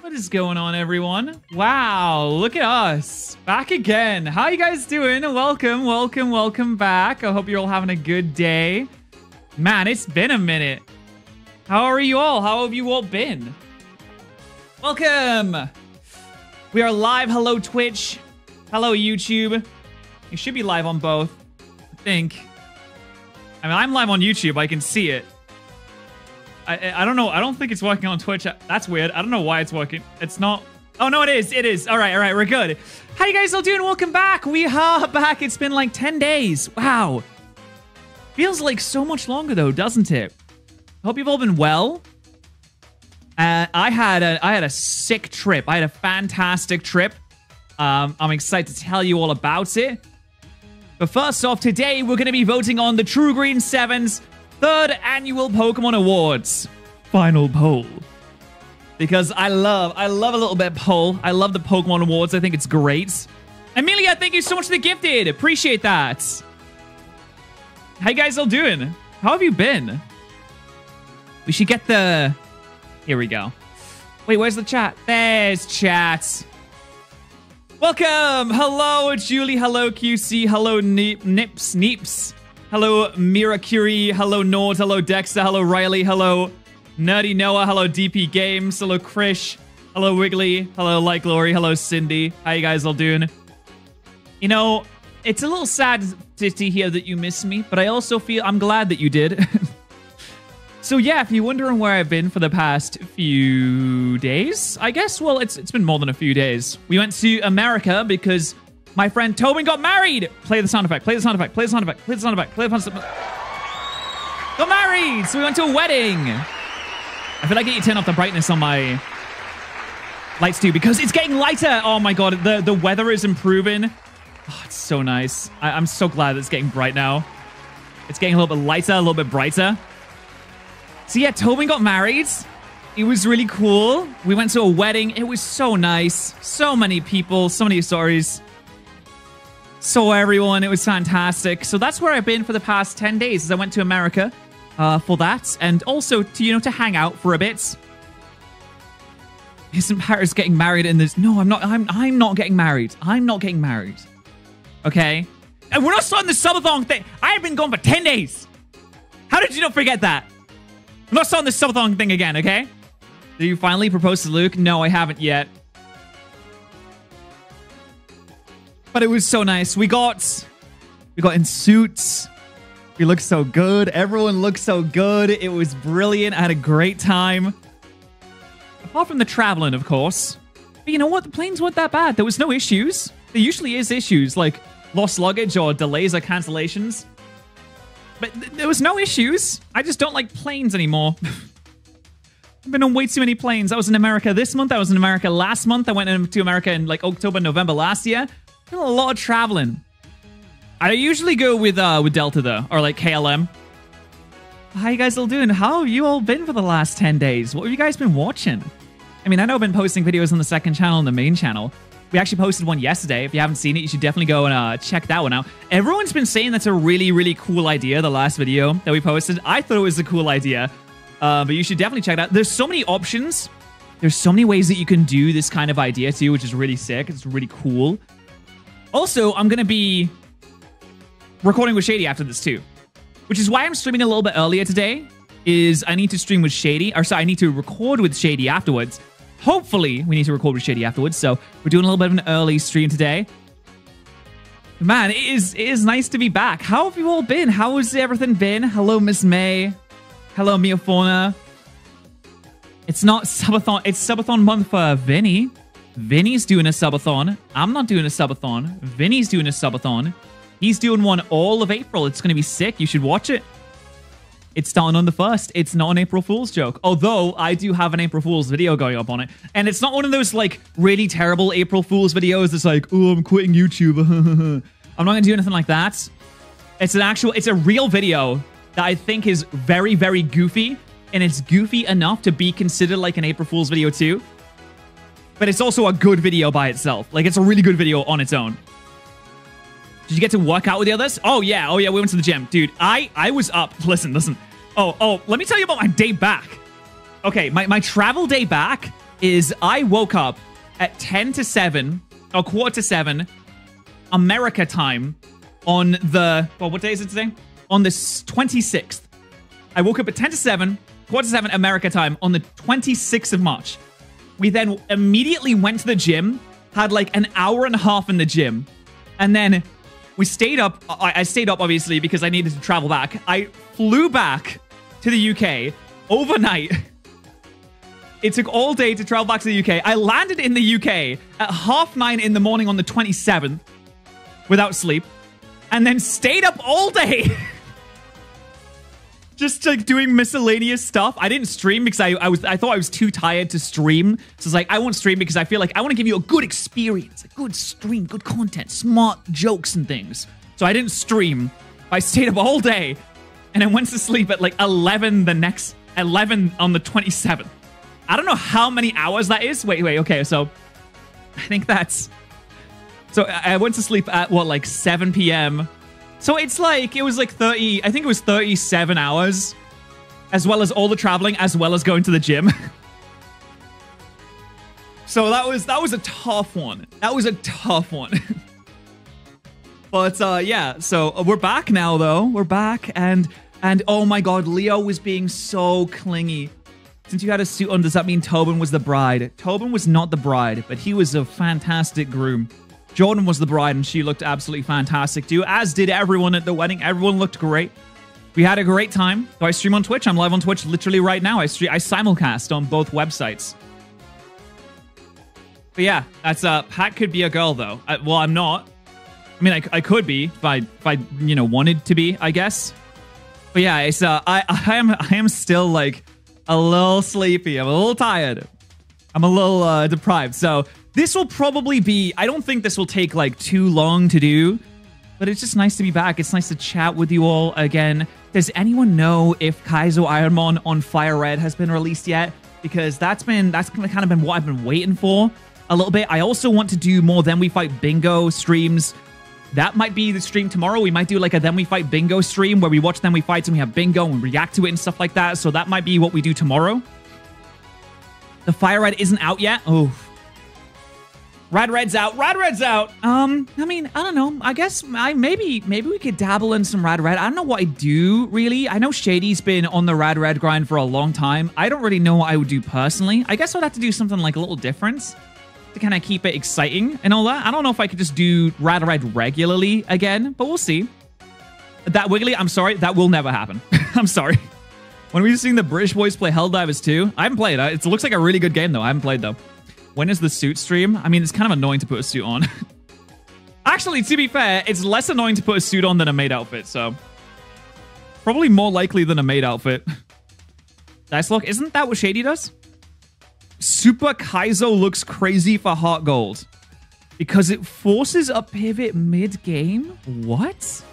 What is going on, everyone? Wow, look at us. Back again. How are you guys doing? Welcome, welcome, welcome back. I hope you're all having a good day. Man, it's been a minute. How are you all? How have you all been? Welcome. We are live. Hello, Twitch. Hello, YouTube. You should be live on both, I think. I mean, I'm live on YouTube. I can see it. I, I don't know. I don't think it's working on Twitch. That's weird. I don't know why it's working. It's not. Oh, no, it is. It is. All right, all right. We're good. How you guys all doing? Welcome back. We are back. It's been like 10 days. Wow. Feels like so much longer, though, doesn't it? Hope you've all been well. Uh, I had a I had a sick trip. I had a fantastic trip. Um, I'm excited to tell you all about it. But first off, today we're going to be voting on the True Green Sevens third annual Pokemon Awards final poll. Because I love, I love a little bit poll. I love the Pokemon Awards. I think it's great. Amelia, thank you so much for the gifted. Appreciate that. How you guys all doing? How have you been? We should get the... Here we go. Wait, where's the chat? There's chat. Welcome. Hello, Julie. Hello, QC. Hello, Nip, Nips, Neeps. Hello, Mirakuri. Hello, Nord. Hello, Dexter. Hello, Riley. Hello, Nerdy Noah. Hello, DP Games. Hello, Krish. Hello, Wiggly. Hello, Light Glory. Hello, Cindy. How you guys all doing? You know, it's a little sad to, to hear that you miss me, but I also feel I'm glad that you did. so yeah, if you're wondering where I've been for the past few days, I guess, well, it's it's been more than a few days. We went to America because my friend Tobin got married. Play the sound effect. Play the sound effect. Play the sound effect. Play the sound effect. Play the sound effect. Got married. So we went to a wedding. I feel like I need to turn off the brightness on my lights too because it's getting lighter. Oh my god, the the weather is improving. Oh, it's so nice. I, I'm so glad it's getting bright now. It's getting a little bit lighter, a little bit brighter. So yeah, Tobin got married. It was really cool. We went to a wedding. It was so nice. So many people, so many stories. So everyone, it was fantastic. So that's where I've been for the past 10 days as I went to America uh, for that and also to, you know, to hang out for a bit. Isn't Paris getting married in this? No, I'm not. I'm, I'm not getting married. I'm not getting married. Okay? And we're not starting the subathon thing. I've been gone for 10 days. How did you not forget that? I'm not starting the subathon thing again, okay? Did you finally propose to Luke? No, I haven't yet. But it was so nice. We got we got in suits. We looked so good. Everyone looked so good. It was brilliant. I had a great time. Apart from the traveling, of course. But you know what? The planes weren't that bad. There was no issues. There usually is issues like lost luggage or delays or cancellations. But th there was no issues. I just don't like planes anymore. I've been on way too many planes. I was in America this month. I was in America last month. I went to America in like October, November last year. A lot of traveling. I usually go with uh with Delta though, or like KLM. How you guys all doing? How have you all been for the last 10 days? What have you guys been watching? I mean, I know I've been posting videos on the second channel and the main channel. We actually posted one yesterday. If you haven't seen it, you should definitely go and uh, check that one out. Everyone's been saying that's a really, really cool idea, the last video that we posted. I thought it was a cool idea, uh, but you should definitely check it out. There's so many options. There's so many ways that you can do this kind of idea too, which is really sick. It's really cool. Also, I'm going to be recording with Shady after this too, which is why I'm streaming a little bit earlier today. Is I need to stream with Shady, or sorry, I need to record with Shady afterwards. Hopefully, we need to record with Shady afterwards. So we're doing a little bit of an early stream today. Man, it is it is nice to be back. How have you all been? How has everything been? Hello, Miss May. Hello, Mia Fauna. It's not subathon. It's subathon month for Vinny. Vinny's doing a subathon. I'm not doing a subathon. Vinny's doing a subathon. He's doing one all of April. It's going to be sick. You should watch it. It's starting on the first. It's not an April Fool's joke. Although I do have an April Fool's video going up on it. And it's not one of those like really terrible April Fool's videos that's like, oh, I'm quitting YouTube. I'm not going to do anything like that. It's an actual, it's a real video that I think is very, very goofy. And it's goofy enough to be considered like an April Fool's video too but it's also a good video by itself. Like, it's a really good video on its own. Did you get to work out with the others? Oh, yeah. Oh, yeah. We went to the gym. Dude, I, I was up. Listen, listen. Oh, oh, let me tell you about my day back. Okay, my, my travel day back is I woke up at 10 to 7 or quarter to 7 America time on the well, what day is it today? On the 26th. I woke up at 10 to 7, quarter to 7 America time on the 26th of March. We then immediately went to the gym, had like an hour and a half in the gym, and then we stayed up. I, I stayed up obviously because I needed to travel back. I flew back to the UK overnight. It took all day to travel back to the UK. I landed in the UK at half nine in the morning on the 27th without sleep, and then stayed up all day. Just like doing miscellaneous stuff. I didn't stream because I, I was I thought I was too tired to stream. So it's like I won't stream because I feel like I want to give you a good experience, a good stream, good content, smart jokes and things. So I didn't stream. I stayed up all day and I went to sleep at like 11 the next 11 on the 27th. I don't know how many hours that is. Wait, wait, okay. So I think that's so I went to sleep at what, like 7 p.m. So it's like, it was like 30, I think it was 37 hours, as well as all the traveling, as well as going to the gym. so that was, that was a tough one. That was a tough one. but uh, yeah, so we're back now though. We're back and, and oh my God, Leo was being so clingy. Since you had a suit on, does that mean Tobin was the bride? Tobin was not the bride, but he was a fantastic groom. Jordan was the bride, and she looked absolutely fantastic too, as did everyone at the wedding. Everyone looked great. We had a great time. So I stream on Twitch. I'm live on Twitch literally right now. I stream, I simulcast on both websites. But yeah, that's uh, Pat could be a girl though. I, well, I'm not. I mean, I, I could be if I if I you know wanted to be, I guess. But yeah, it's uh, I I am I am still like a little sleepy. I'm a little tired. I'm a little uh, deprived. So this will probably be, I don't think this will take like too long to do, but it's just nice to be back. It's nice to chat with you all again. Does anyone know if Kaizo Ironmon on Fire Red has been released yet? Because that's been, that's kind of been what I've been waiting for a little bit. I also want to do more Then We Fight Bingo streams. That might be the stream tomorrow. We might do like a Then We Fight Bingo stream where we watch Then We Fight and we have bingo and react to it and stuff like that. So that might be what we do tomorrow. The Fire Red isn't out yet. Oh, Rad Red's out. Rad Red's out. Um, I mean, I don't know. I guess I maybe maybe we could dabble in some Rad Red. I don't know what I do really. I know Shady's been on the Rad Red grind for a long time. I don't really know what I would do personally. I guess I'd have to do something like a little different to kind of keep it exciting and all that. I don't know if I could just do Rad Red regularly again, but we'll see. That Wiggly, I'm sorry, that will never happen. I'm sorry. When we've seen the British boys play Helldivers 2, I haven't played. It looks like a really good game though. I haven't played though. When is the suit stream? I mean, it's kind of annoying to put a suit on. Actually, to be fair, it's less annoying to put a suit on than a maid outfit, so... Probably more likely than a maid outfit. Dice Lock, isn't that what Shady does? Super Kaizo looks crazy for Heart Gold. Because it forces a pivot mid-game? What?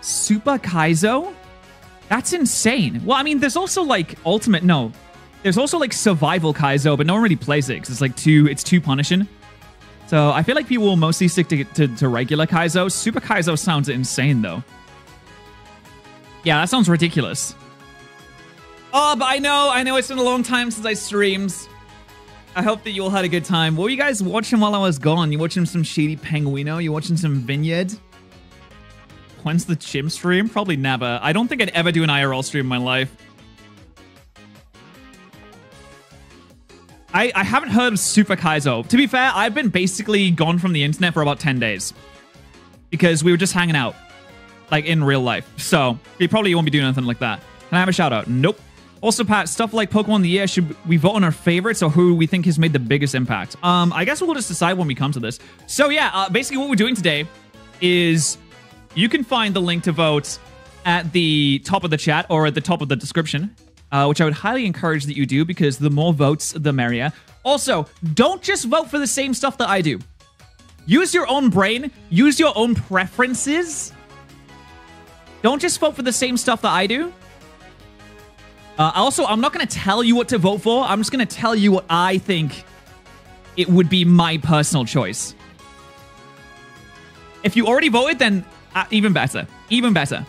Super Kaizo? That's insane. Well, I mean, there's also like Ultimate... No, there's also like survival Kaizo, but no one really plays it because it's like too it's too punishing. So I feel like people will mostly stick to, to, to regular Kaizo. Super Kaizo sounds insane though. Yeah, that sounds ridiculous. Oh, but I know, I know it's been a long time since I streamed. I hope that you all had a good time. What were you guys watching while I was gone? You watching some Shady Penguino? You watching some Vineyard? When's the Chim stream? Probably never. I don't think I'd ever do an IRL stream in my life. I, I haven't heard of Super Kaizo. To be fair, I've been basically gone from the internet for about 10 days. Because we were just hanging out. Like, in real life. So, we probably won't be doing anything like that. Can I have a shout out? Nope. Also, Pat, stuff like Pokemon the Year, should we vote on our favorites or who we think has made the biggest impact? Um, I guess we'll just decide when we come to this. So, yeah, uh, basically what we're doing today is you can find the link to vote at the top of the chat or at the top of the description uh, which I would highly encourage that you do because the more votes, the merrier. Also, don't just vote for the same stuff that I do. Use your own brain, use your own preferences. Don't just vote for the same stuff that I do. Uh, also, I'm not going to tell you what to vote for. I'm just going to tell you what I think it would be my personal choice. If you already voted, then uh, even better. Even better.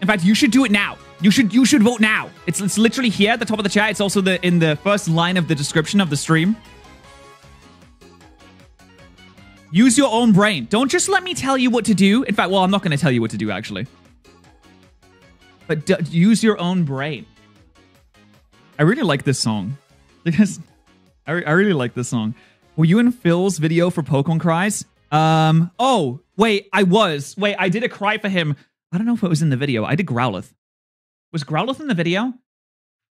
In fact, you should do it now. You should you should vote now. It's it's literally here at the top of the chat. It's also the in the first line of the description of the stream. Use your own brain. Don't just let me tell you what to do. In fact, well, I'm not going to tell you what to do actually. But use your own brain. I really like this song because I, I really like this song. Were you in Phil's video for Pokemon Cries? Um. Oh, wait. I was. Wait. I did a cry for him. I don't know if it was in the video. I did Growlithe. Was Growlithe in the video?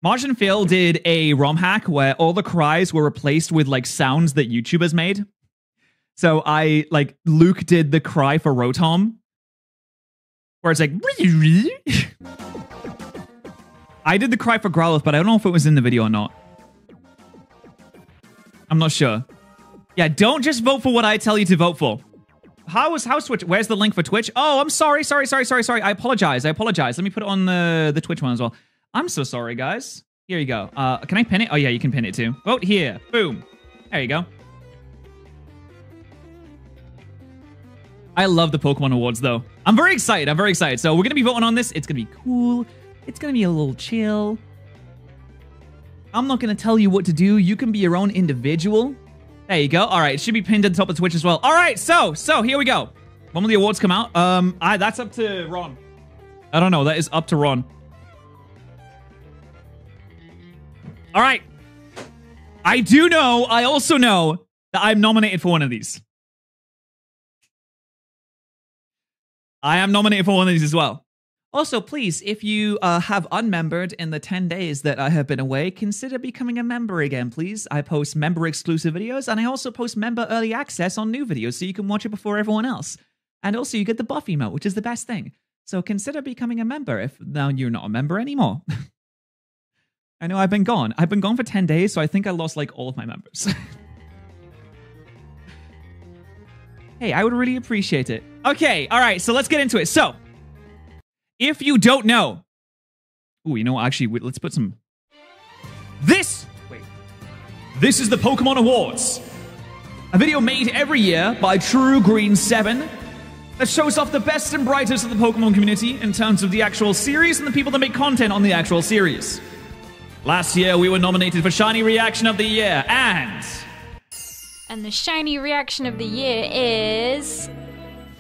Marge and Phil did a ROM hack where all the cries were replaced with like sounds that YouTubers made. So I like Luke did the cry for Rotom, where it's like. I did the cry for Growlithe, but I don't know if it was in the video or not. I'm not sure. Yeah, don't just vote for what I tell you to vote for. How is how Twitch? Where's the link for Twitch? Oh, I'm sorry, sorry, sorry, sorry, sorry. I apologize. I apologize. Let me put it on the the Twitch one as well. I'm so sorry, guys. Here you go. Uh, can I pin it? Oh yeah, you can pin it too. Vote here. Boom. There you go. I love the Pokemon Awards though. I'm very excited. I'm very excited. So we're gonna be voting on this. It's gonna be cool. It's gonna be a little chill. I'm not gonna tell you what to do. You can be your own individual. There you go. All right, it should be pinned at the top of Twitch as well. All right, so so here we go. When will the awards come out? Um, I that's up to Ron. I don't know. That is up to Ron. All right. I do know. I also know that I'm nominated for one of these. I am nominated for one of these as well. Also, please, if you uh, have unmembered in the 10 days that I have been away, consider becoming a member again, please. I post member exclusive videos and I also post member early access on new videos so you can watch it before everyone else. And also, you get the buff emote, which is the best thing. So consider becoming a member if now you're not a member anymore. I know I've been gone. I've been gone for 10 days, so I think I lost like all of my members. hey, I would really appreciate it. Okay, all right, so let's get into it. So, if you don't know, oh, you know? Actually, wait, let's put some. This wait. This is the Pokemon Awards, a video made every year by True Green Seven that shows off the best and brightest of the Pokemon community in terms of the actual series and the people that make content on the actual series. Last year, we were nominated for Shiny Reaction of the Year, and. And the shiny reaction of the year is.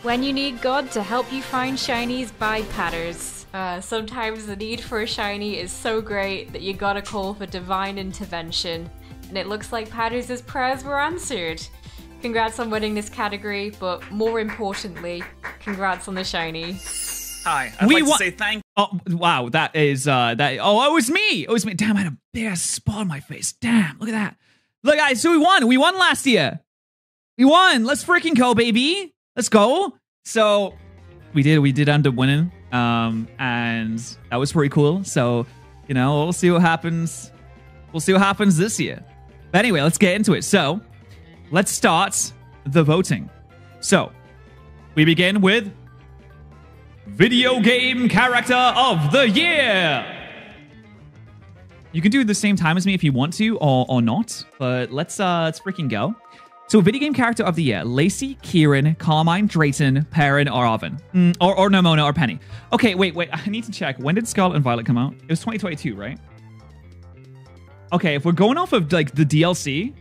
When you need God to help you find shinies, by Patterrz. Uh, sometimes the need for a shiny is so great that you gotta call for divine intervention. And it looks like Patterrz' prayers were answered. Congrats on winning this category, but more importantly, congrats on the shiny. Hi, I'd We like to say thank Oh wow, that is uh that. Oh, it was me. It was me. Damn, I had a big spot on my face. Damn, look at that. Look, guys, so we won. We won last year. We won. Let's freaking go, baby. Let's go. So we did. We did end up winning. Um, and that was pretty cool. So you know, we'll see what happens. We'll see what happens this year. But anyway, let's get into it. So let's start the voting. So we begin with Video Game Character of the Year. You can do the same time as me if you want to, or or not. But let's uh let's freaking go. So, video game character of the year: Lacey, Kieran, Carmine, Drayton, Perrin, or Arvin, mm, or or Nemona or Penny. Okay, wait, wait. I need to check. When did Scarlet and Violet come out? It was 2022, right? Okay, if we're going off of like the DLC,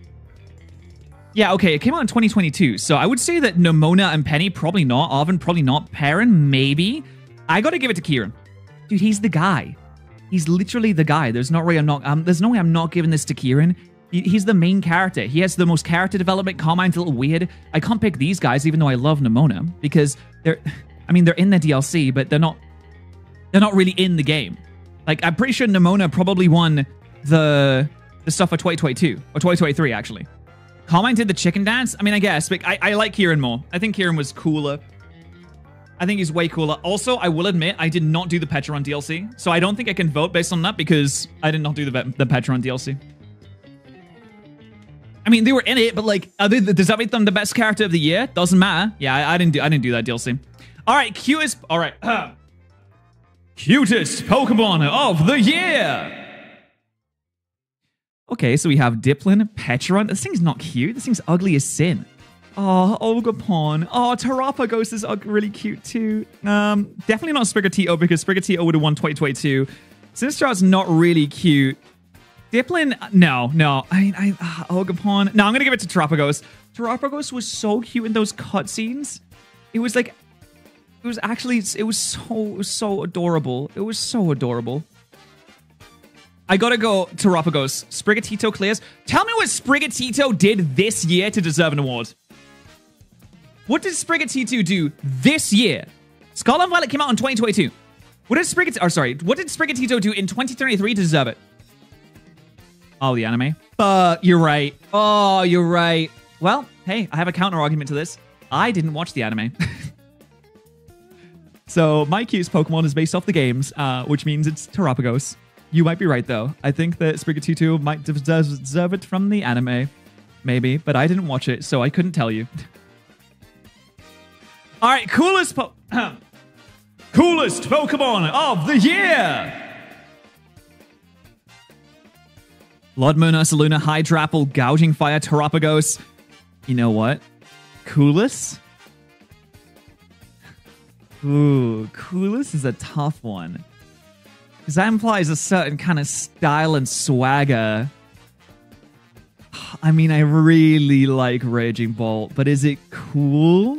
yeah, okay, it came out in 2022. So I would say that Nemona and Penny probably not. Arvin probably not. Perrin maybe. I got to give it to Kieran. Dude, he's the guy. He's literally the guy. There's no way I'm not. Um, there's no way I'm not giving this to Kieran. He, he's the main character. He has the most character development. Carmine's a little weird. I can't pick these guys, even though I love Nemona because they're. I mean, they're in the DLC, but they're not. They're not really in the game. Like I'm pretty sure Nemona probably won the the stuff for 2022 or 2023 actually. Carmine did the chicken dance. I mean, I guess, but I, I like Kieran more. I think Kieran was cooler. I think he's way cooler. Also, I will admit, I did not do the Petron DLC, so I don't think I can vote based on that because I did not do the the Petron DLC. I mean, they were in it, but like, they, does that make them the best character of the year? Doesn't matter. Yeah, I, I didn't do I didn't do that DLC. All right, cutest. All right, cutest Pokemon of the year. Okay, so we have Dipplin, Petron. This thing's not cute. This thing's ugly as sin. Oh, Ogerpon. Oh, Terapagos is really cute too. Um, definitely not Sprigatito because Sprigatito would have won 2022. Sinistcha's not really cute. Dipplin, no, no. I mean, I, uh, Ogerpon. No, I'm going to give it to Terapagos. Terapagos was so cute in those cutscenes. It was like, it was actually, it was so, so adorable. It was so adorable. I gotta go Terapagos. Sprigatito clears. Tell me what Sprigatito did this year to deserve an award. What did Sprigatito do this year? Scarlet Violet came out in 2022. What did Sprigatito... Oh, sorry. What did Sprigatito do in 2023 to deserve it? Oh, the anime. But you're right. Oh, you're right. Well, hey, I have a counter argument to this. I didn't watch the anime. so my cutest Pokemon is based off the games, uh, which means it's Terapagos. You might be right, though. I think that Sprigatito might deserve it from the anime. Maybe, but I didn't watch it, so I couldn't tell you. All right, coolest po coolest Pokemon of the year. Blood Moon, Ursaluna, Hydrapple, Gouging Fire, Terapagos. You know what? Coolus? Ooh, coolest is a tough one. Because that implies a certain kind of style and swagger. I mean, I really like Raging Bolt, but is it cool?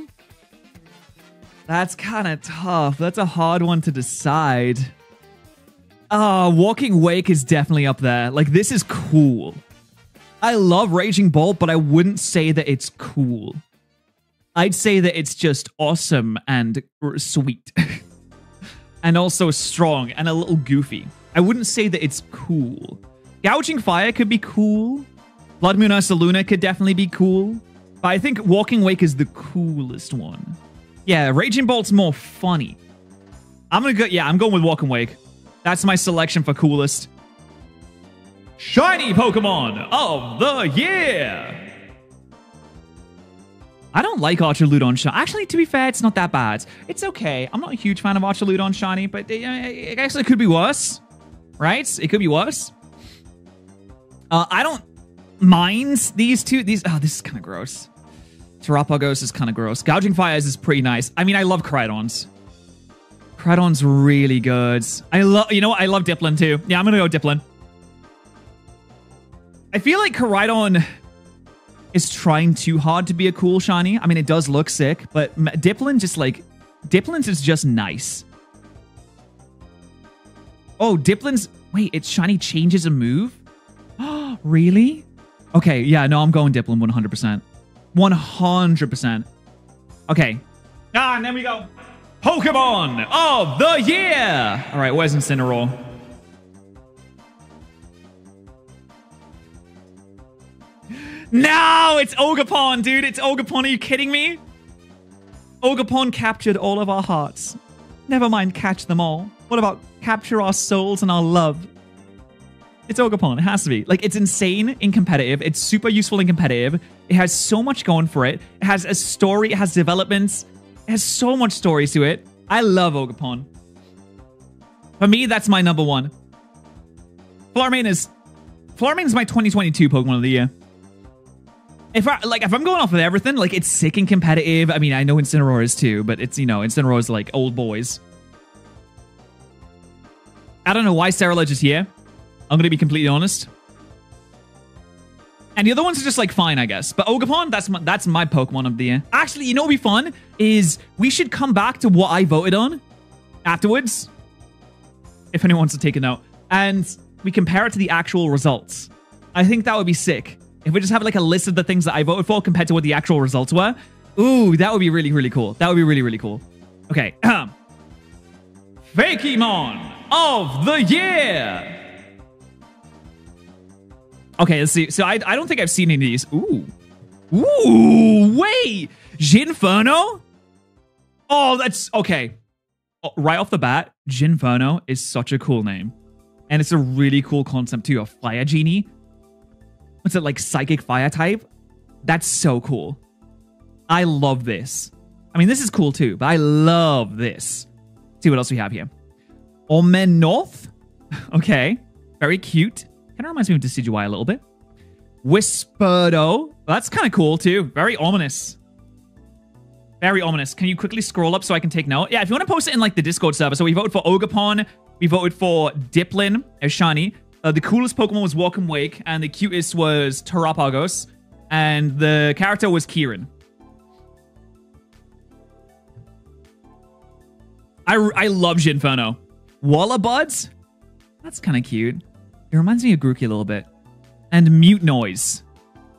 That's kind of tough. That's a hard one to decide. Uh, Walking Wake is definitely up there. Like, this is cool. I love Raging Bolt, but I wouldn't say that it's cool. I'd say that it's just awesome and sweet. and also strong and a little goofy. I wouldn't say that it's cool. Gouging Fire could be cool. Blood Moon Ursaluna could definitely be cool. But I think Walking Wake is the coolest one. Yeah, Raging Bolt's more funny. I'm gonna go. Yeah, I'm going with Walking Wake. That's my selection for coolest. Shiny Pokemon of the year. I don't like Archaludon Shiny. Actually, to be fair, it's not that bad. It's okay. I'm not a huge fan of Archaludon Shiny, but I guess it could be worse. Right? It could be worse. Uh, I don't mind these two. These. Oh, this is kind of gross. Terapagos is kind of gross. Gouging Fires is pretty nice. I mean, I love Koraidons. Koraidon's really good. I love, you know what? I love Dipplin too. Yeah, I'm gonna go Dipplin. I feel like Koraidon is trying too hard to be a cool shiny. I mean, it does look sick, but Dipplin just like, Dipplin's is just nice. Oh, Dipplin's, wait, its shiny changes a move? really? Okay, yeah, no, I'm going Dipplin 100%. 100%. Okay. Ah, and then we go. Pokemon of the year. All right, where's Incineroar? No, it's Ogerpon, dude. It's Ogerpon. Are you kidding me? Ogerpon captured all of our hearts. Never mind catch them all. What about capture our souls and our love? It's Ogerpon. It has to be. Like, it's insane in competitive. It's super useful in competitive. It has so much going for it. It has a story. It has developments. Has so much stories to it. I love Ogerpon. For me, that's my number one. Flutter Mane is... is my 2022 Pokemon of the year. If I, like if I'm going off of everything, like it's sick and competitive. I mean, I know Incineroar is too, but it's you know Incineroar is like old boys. I don't know why Ceruledge is here. I'm gonna be completely honest. And the other ones are just like fine, I guess. But Ogerpon, that's my, that's my Pokemon of the year. Actually, you know what would be fun? Is we should come back to what I voted on afterwards. If anyone wants to take a note. And we compare it to the actual results. I think that would be sick. If we just have like a list of the things that I voted for compared to what the actual results were. Ooh, that would be really, really cool. That would be really, really cool. Okay. Fakemon of the year. Okay, let's see. So I, I don't think I've seen any of these. Ooh. Ooh, wait. Ginferno? Oh, that's okay. Oh, right off the bat, Ginferno is such a cool name. And it's a really cool concept too. A fire genie. What's it like psychic fire type? That's so cool. I love this. I mean, this is cool too, but I love this. Let's see what else we have here. Omenoth. Okay. Very cute. Kind of reminds me of Decidueye a little bit. Whisperdo. That's kind of cool too. Very ominous. Very ominous. Can you quickly scroll up so I can take note? Yeah, if you want to post it in like the Discord server. So we voted for Ogerpon. We voted for Dipplin as shiny. Uh, the coolest Pokemon was Walking Wake, and the cutest was Terapagos, and the character was Kieran. I, I love Ginferno. Wallabuds? That's kind of cute. It reminds me of Grookey a little bit. And Mute Noise.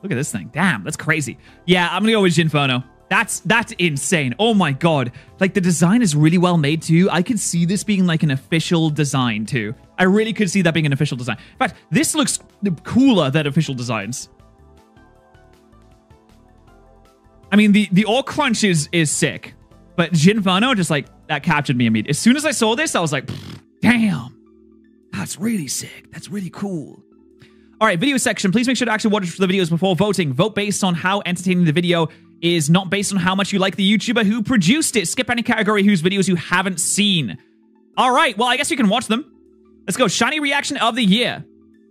Look at this thing. Damn, that's crazy. Yeah, I'm gonna go with Ginferno. That's that's insane. Oh my god. Like the design is really well made too. I could see this being like an official design too. I really could see that being an official design. In fact, this looks cooler than official designs. I mean, the the all crunch is is sick, but Ginferno just like that captured me immediately. As soon as I saw this, I was like, damn, that's really sick. That's really cool. All right, video section. Please make sure to actually watch the videos before voting. Vote based on how entertaining the video is, not based on how much you like the YouTuber who produced it. Skip any category whose videos you haven't seen. All right, well, I guess you can watch them. Let's go. Shiny reaction of the year.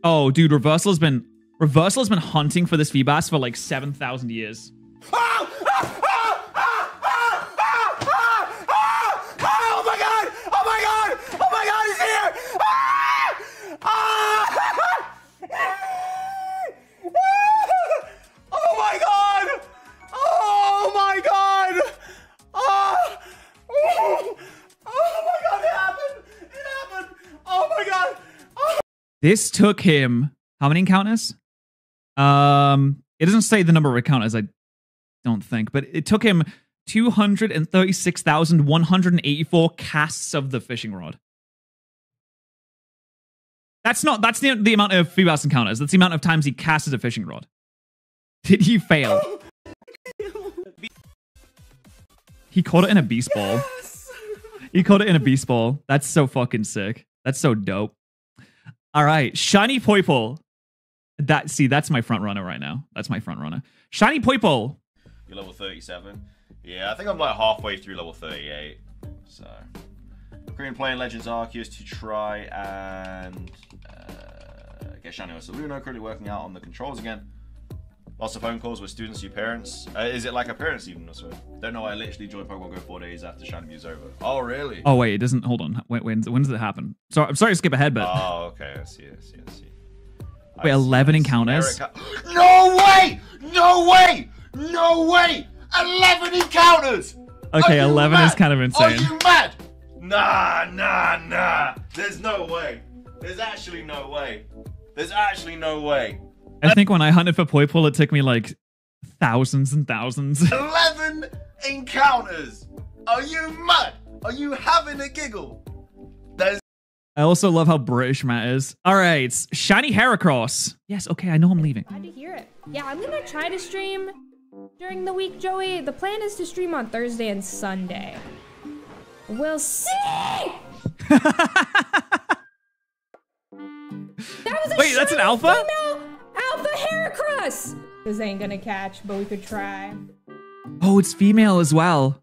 Oh, dude, Reversal has been Reversal has been hunting for this Feebas for like 7,000 years. Oh! This took him how many encounters? Um, it doesn't say the number of encounters, I don't think, but it took him 236,184 casts of the fishing rod. That's not that's the, the amount of Feebas encounters. That's the amount of times he casted a fishing rod. Did he fail? he caught it in a beast ball. He caught it in a beast ball. That's so fucking sick. That's so dope. All right, shiny Poipole. That see, that's my front runner right now. That's my front runner. Shiny Poipole. You're level 37. Yeah, I think I'm like halfway through level 38. So, currently playing Legends Arceus to try and uh, get Shiny Ursaluna. Currently working out on the controls again. Lots of phone calls with students to parents. Uh, is it like a parents evening or so? Don't know. I literally joined Pokemon Go four days after Shiny Mew's over. Oh, really? Oh wait, it doesn't. Hold on. When when, when does it happen? So I'm sorry to skip ahead, but Oh, okay. I see. I see. I see. Wait, I see, 11 see. encounters? No way! No way! No way! 11 encounters! okay, Are you 11 is kind of insane. Are you mad? Nah, nah, nah. There's no way. There's actually no way. There's actually no way. I think when I hunted for Poipole, it took me like thousands and thousands. 11 encounters! Are you mad? Are you having a giggle? There's I also love how British Matt is. All right, shiny Heracross. Yes, okay, I know I'm leaving. Glad to hear it. Yeah, I'm gonna try to stream during the week, Joey. The plan is to stream on Thursday and Sunday. We'll see. That was a Wait, that's an alpha? female Alpha Heracross. This ain't gonna catch, but we could try. Oh, it's female as well.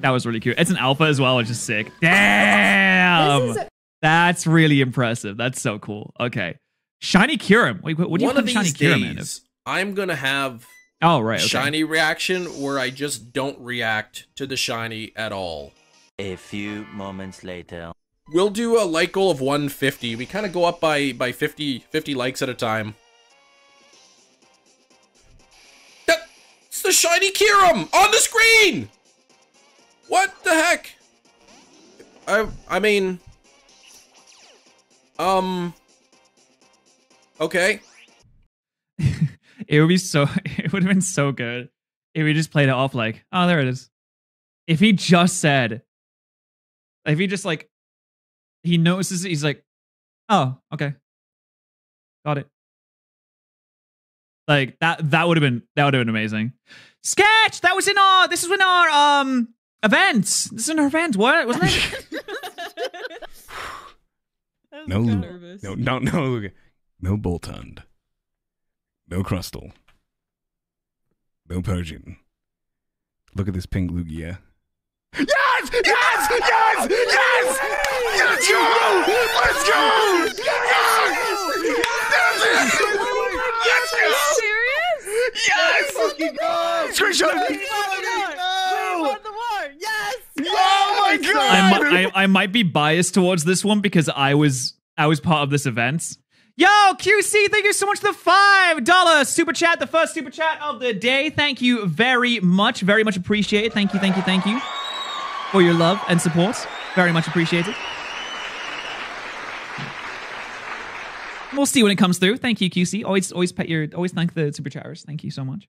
That was really cute. It's an alpha as well, which is sick. Damn! Is That's really impressive. That's so cool. Okay. Shiny Kyurem. Wait, what what do you One put of Shiny these Kyurem in? days, I'm gonna have Oh, right. Okay. shiny reaction where I just don't react to the shiny at all. A few moments later. We'll do a like goal of 150. We kind of go up by by 50 50 likes at a time. That's the shiny Kyurem on the screen. What the heck? I I mean, um, okay. It would be so. It would have been so good if we just played it off like, oh, there it is. If he just said, if he just like, he notices it, he's like, oh, okay, got it. Like that. That would have been. That would have been amazing. Sketch. That was in our. This is in our um events. This is in our event. What wasn't it? No, Lu- no, no, no, no Boltund. No Crustle. No Persian. Look at this pink Lugia. Yes! Yes! Yes! Yes! Let's go! Let's go! Yes! Yes! Yes! Yes! fucking go! Screenshot. We won the war! Yes! Oh my god! I, I, I might be biased towards this one because I was I was part of this event. Yo, QC, thank you so much for the five dollar super chat, the first super chat of the day. Thank you very much, very much appreciated. Thank you, thank you, thank you for your love and support. Very much appreciated. We'll see when it comes through. Thank you, QC. Always, always pet your, always thank the super chatters. Thank you so much.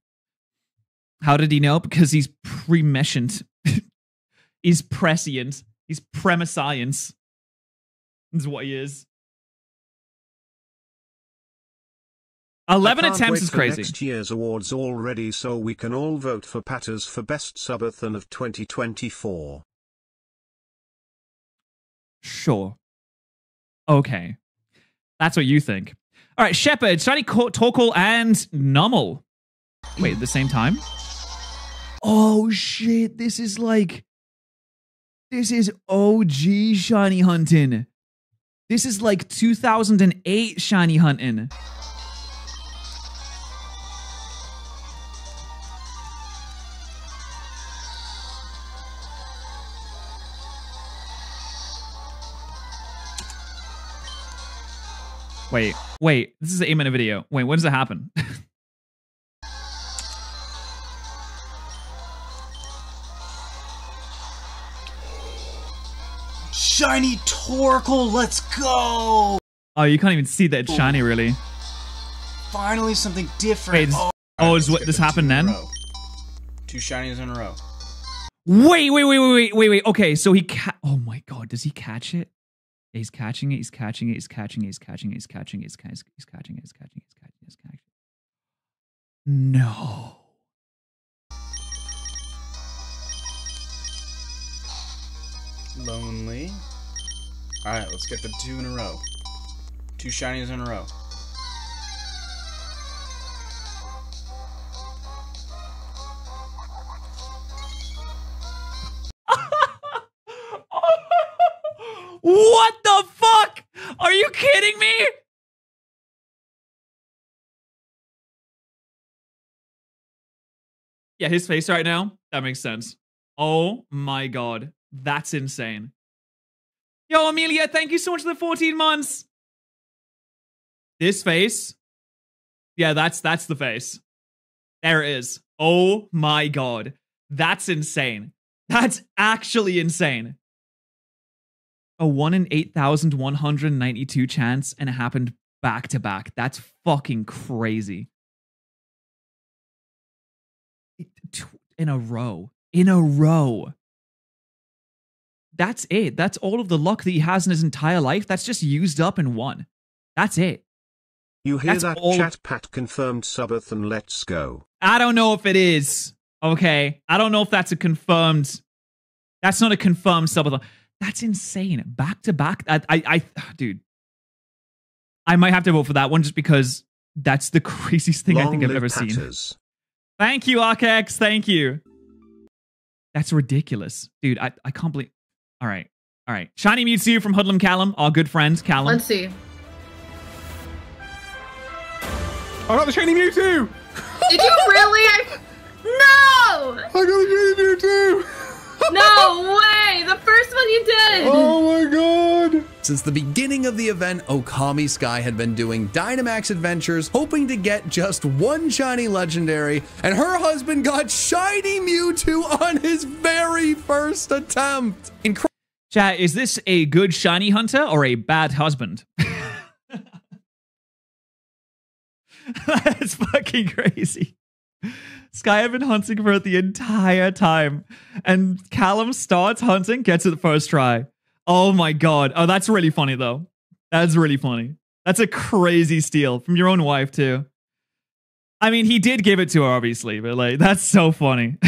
How did he know? Because he's pre-messioned. he's prescient. He's premiscience. Is what he is. Eleven attempts is crazy. Next year's awards already, so we can all vote for Patterrz for best subathon of 2024. Sure. Okay. That's what you think. All right, Shepard, Shiny Torkoal, and Numel. Wait, at the same time? Oh, shit. This is like. This is OG Shiny Hunting. This is like 2008 Shiny Hunting. Wait, wait. This is an eight minute video. Wait, when does it happen? Shiny Torkoal, let's go! oh, you can't even see that it's shiny, really. Finally, something different. Wait, is, Oh, oh, is what this happened then? Two shinies in a row. Wait, wait, wait, wait, wait, wait, wait. Okay, so he ca- Oh my god, does he catch it? He's catching it. He's catching it. He's catching it. He's catching it. He's catching it. He's catching it. He's catching it. He's catching it. He's catching it. He's catching. No. Lonely. Alright, let's get the two in a row. Two shinies in a row. Yeah, his face right now. That makes sense. Oh my god. That's insane. Yo, Amelia, thank you so much for the 14 months. This face. Yeah, that's that's the face. There it is. Oh my god. That's insane. That's actually insane. A 1 in 8,192 chance and it happened back to back. That's fucking crazy. In a row. In a row. That's it. That's all of the luck that he has in his entire life. That's just used up in one. That's it. You hear That's that all- chat Pat confirmed subathon let's go. I don't know if it is. Okay. I don't know if that's a confirmed. That's not a confirmed subathon. That's insane. Back to back. I, I, I, dude. I might have to vote for that one just because that's the craziest thing I think I've ever seen. Patterrz. Thank you, Arcex. Thank you. That's ridiculous. Dude, I, I can't believe. All right. All right. Shiny Mewtwo from Hoodlum Callum, our good friend Callum. Let's see. I got the shiny Mewtwo! Did you really? I... No! I got the shiny Mewtwo! No way! The first one you Since the beginning of the event, Okami Sky had been doing Dynamax adventures, hoping to get just one shiny legendary, and her husband got shiny Mewtwo on his very first attempt. Chat, is this a good shiny hunter or a bad husband? That's fucking crazy. Sky had been hunting for it the entire time. And Callum starts hunting, gets it the first try. Oh my god. Oh, that's really funny though. That's really funny. That's a crazy steal from your own wife, too. I mean, he did give it to her, obviously, but like, that's so funny.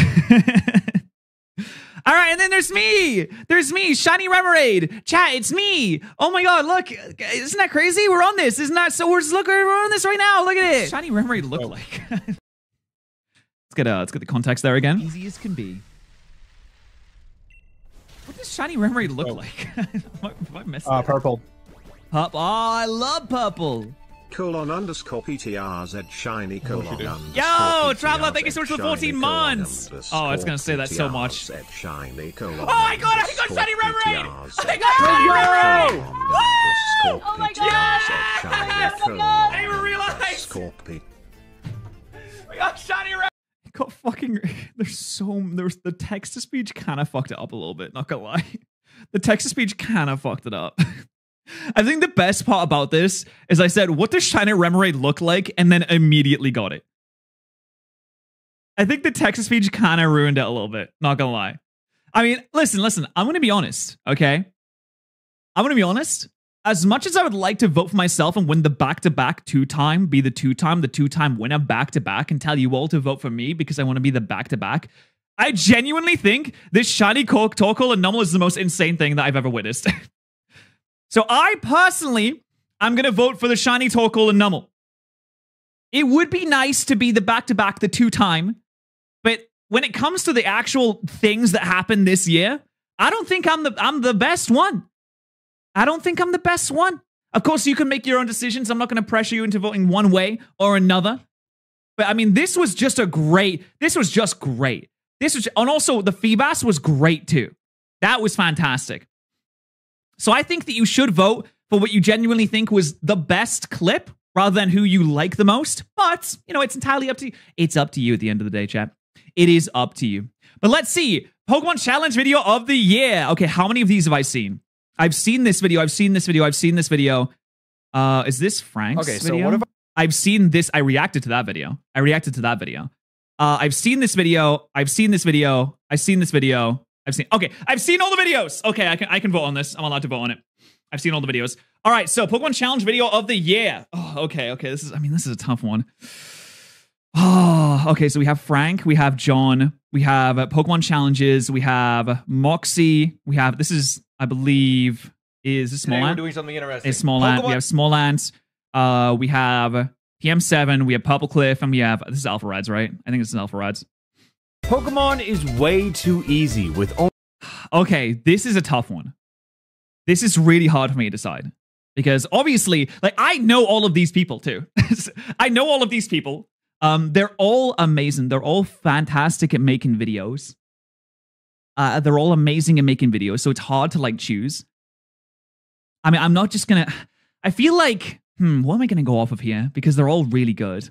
All right, and then there's me. There's me, Shiny Remoraid. Chat, it's me. Oh my god, look. Isn't that crazy? We're on this. Isn't that so? We're just look, we're on this right now. Look at it. Shiny Remoraid look like. let's get uh, let's get the context there again. Easy as can be. What does Shiny Remoraid look like? Am I- am I missing Uh, it? purple. Pup. Oh, I love purple. colon underscore PTRZ shiny colon underscore Yo, Traveler, thank you so much for 14 months. Oh, it's gonna say that so much. Shiny colon Oh, I got it! I got Shiny Remoraid! PTRZ I got Shiny Remoraid! colon Oh my god! PTRZ Oh my god! I didn't even realize! We got shiny red. Got fucking. There's so there's the text to speech kind of fucked it up a little bit. Not gonna lie, the text to speech kind of fucked it up. I think the best part about this is I said, "What does China Remoraid look like?" and then immediately got it. I think the text to speech kind of ruined it a little bit. Not gonna lie. I mean, listen, listen. I'm gonna be honest. Okay, I'm gonna be honest as much as I would like to vote for myself and win the back to back two time, be the two time, the two time winner back to back, and tell you all to vote for me because I want to be the back to back, I genuinely think this shiny Cork Torkoal anomaly is the most insane thing that I've ever witnessed. so I personally, I'm going to vote for the shiny Torkoal anomaly. It would be nice to be the back to back, the two time, but when it comes to the actual things that happened this year, I don't think I'm the I'm the best one. I don't think I'm the best one. Of course, you can make your own decisions. I'm not going to pressure you into voting one way or another. But I mean, this was just a great. This was just great. This was, and also the Feebas was great too. That was fantastic. So I think that you should vote for what you genuinely think was the best clip rather than who you like the most. But you know, it's entirely up to you. It's up to you at the end of the day, chat. It is up to you. But let's see. Pokemon Challenge video of the year. Okay, how many of these have I seen? I've seen this video. I've seen this video. I've seen this video. Uh, is this Frank's Okay, so video? what if I've seen this. I reacted to that video. I reacted to that video. Uh, I've seen this video. I've seen this video. I've seen this video. I've seen. Okay, I've seen all the videos. Okay, I can I can vote on this. I'm allowed to vote on it. I've seen all the videos. All right, so Pokemon Challenge video of the year. Oh, okay, okay. This is. I mean, this is a tough one. Oh, okay. So we have Frank, we have John, we have Pokemon challenges, we have Moxie, we have this is I believe is this Today we're doing something interesting. Is Smallant? Pokemon- We have Smallant. Uh, we have PM7. We have Purple Cliff, and we have this is Alpharad's, right? I think this is Alpharad's. Pokemon is way too easy with only. Okay, this is a tough one. This is really hard for me to decide because obviously, like I know all of these people too. I know all of these people. Um, they're all amazing. They're all fantastic at making videos. Uh, they're all amazing at making videos, so it's hard to like choose. I mean, I'm not just gonna. I feel like, hmm, what am I gonna go off of here? Because they're all really good.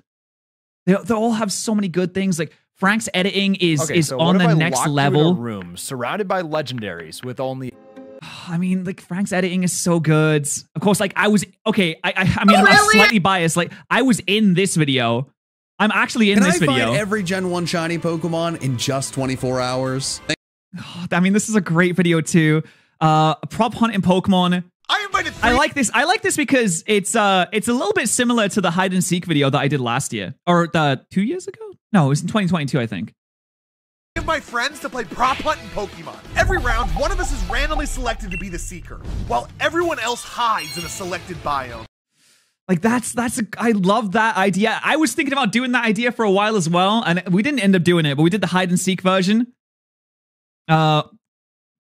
They they all have so many good things. Like Frank's editing is Okay, is so on what if the I next locked you in a level. room surrounded by legendaries with only. I mean, like Frank's editing is so good. Of course, like I was okay. I I, I mean, I'm Really? slightly biased. Like I was in this video. I'm actually in Can this I video. find every Gen 1 shiny Pokemon in just 24 hours? I mean, this is a great video too. Uh, prop hunt in Pokemon. I invited. I like this. I like this because it's uh, it's a little bit similar to the hide and seek video that I did last year or the two years ago. No, it was in 2022, I think. my friends to play prop hunt in Pokemon. Every round, one of us is randomly selected to be the seeker, while everyone else hides in a selected biome. Like that's that's a, I love that idea. I was thinking about doing that idea for a while as well, and we didn't end up doing it, but we did the hide and seek version. Uh,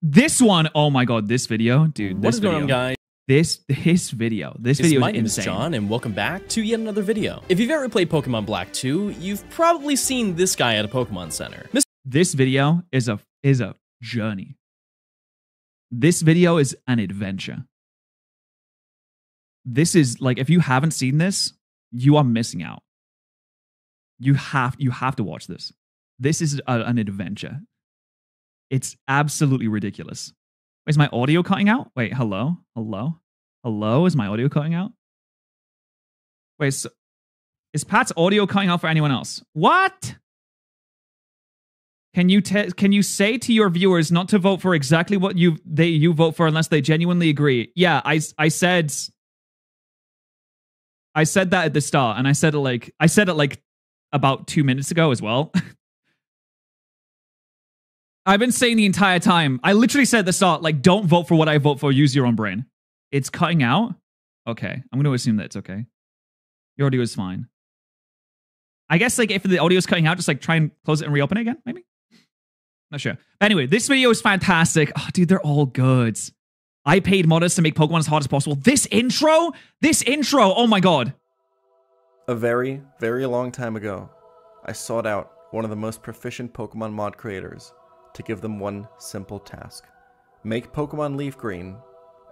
this one, oh my god, this video, dude. What this going on, guys? This this video, this video my is name insane. is John, and welcome back to yet another video. If you've ever played Pokemon Black 2, you've probably seen this guy at a Pokemon Center. Mr. This video is a is a journey. This video is an adventure. This is like if you haven't seen this, you are missing out. You have you have to watch this. This is a, an adventure. It's absolutely ridiculous. Is my audio cutting out? Wait, hello? Hello? Hello? Is my audio cutting out? Wait, so is Pat's audio cutting out for anyone else? What? Can you te- can you say to your viewers not to vote for exactly what you they you vote for unless they genuinely agree? Yeah, I I said I said that at the start and I said it like I said it like about 2 minutes ago as well. I've been saying the entire time. I literally said at the start like don't vote for what I vote for, use your own brain. It's cutting out. Okay, I'm going to assume that it's okay. Your audio is fine. I guess like if the audio is cutting out, just like try and close it and reopen it again, maybe. Not sure. But anyway, this video is fantastic. Oh, dude, they're all good. I paid modest to make Pokemon as hard as possible. This intro, this intro, oh my god. A very, very long time ago, I sought out one of the most proficient Pokemon mod creators to give them one simple task. Make Pokemon Leaf Green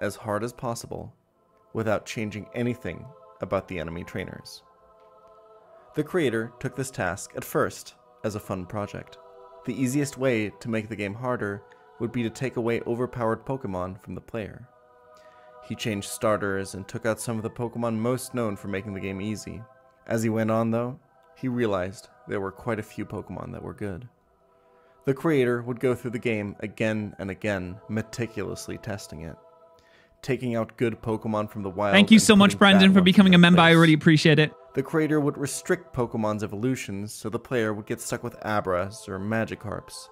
as hard as possible without changing anything about the enemy trainers. The creator took this task at first as a fun project. The easiest way to make the game harder would be to take away overpowered Pokemon from the player. He changed starters and took out some of the Pokemon most known for making the game easy. As he went on though, he realized there were quite a few Pokemon that were good. The creator would go through the game again and again, meticulously testing it. Taking out good Pokemon from the wild. Thank you so much, Brendan, for becoming a member. I really appreciate it. The creator would restrict Pokemon's evolutions so the player would get stuck with Abras or Magikarps.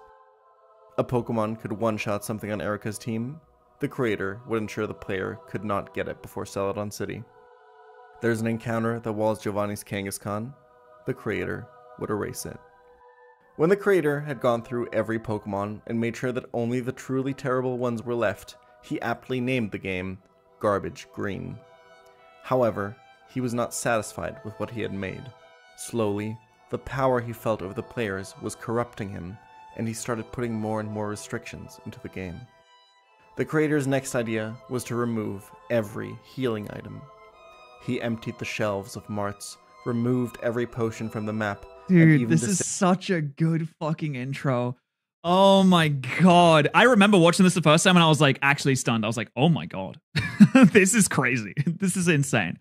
A Pokemon could one-shot something on Erika's team. The creator would ensure the player could not get it before Celadon City. There's an encounter that walls Giovanni's Kangaskhan. The creator would erase it. When the creator had gone through every Pokemon and made sure that only the truly terrible ones were left, he aptly named the game Garbage Green. However, he was not satisfied with what he had made. Slowly, the power he felt over the players was corrupting him, and he started putting more and more restrictions into the game. The creator's next idea was to remove every healing item. He emptied the shelves of marts, removed every potion from the map, Dude, this is such a good fucking intro. Oh my god. I remember watching this the first time and I was like actually stunned. I was like, "Oh my god. this is crazy. This is insane."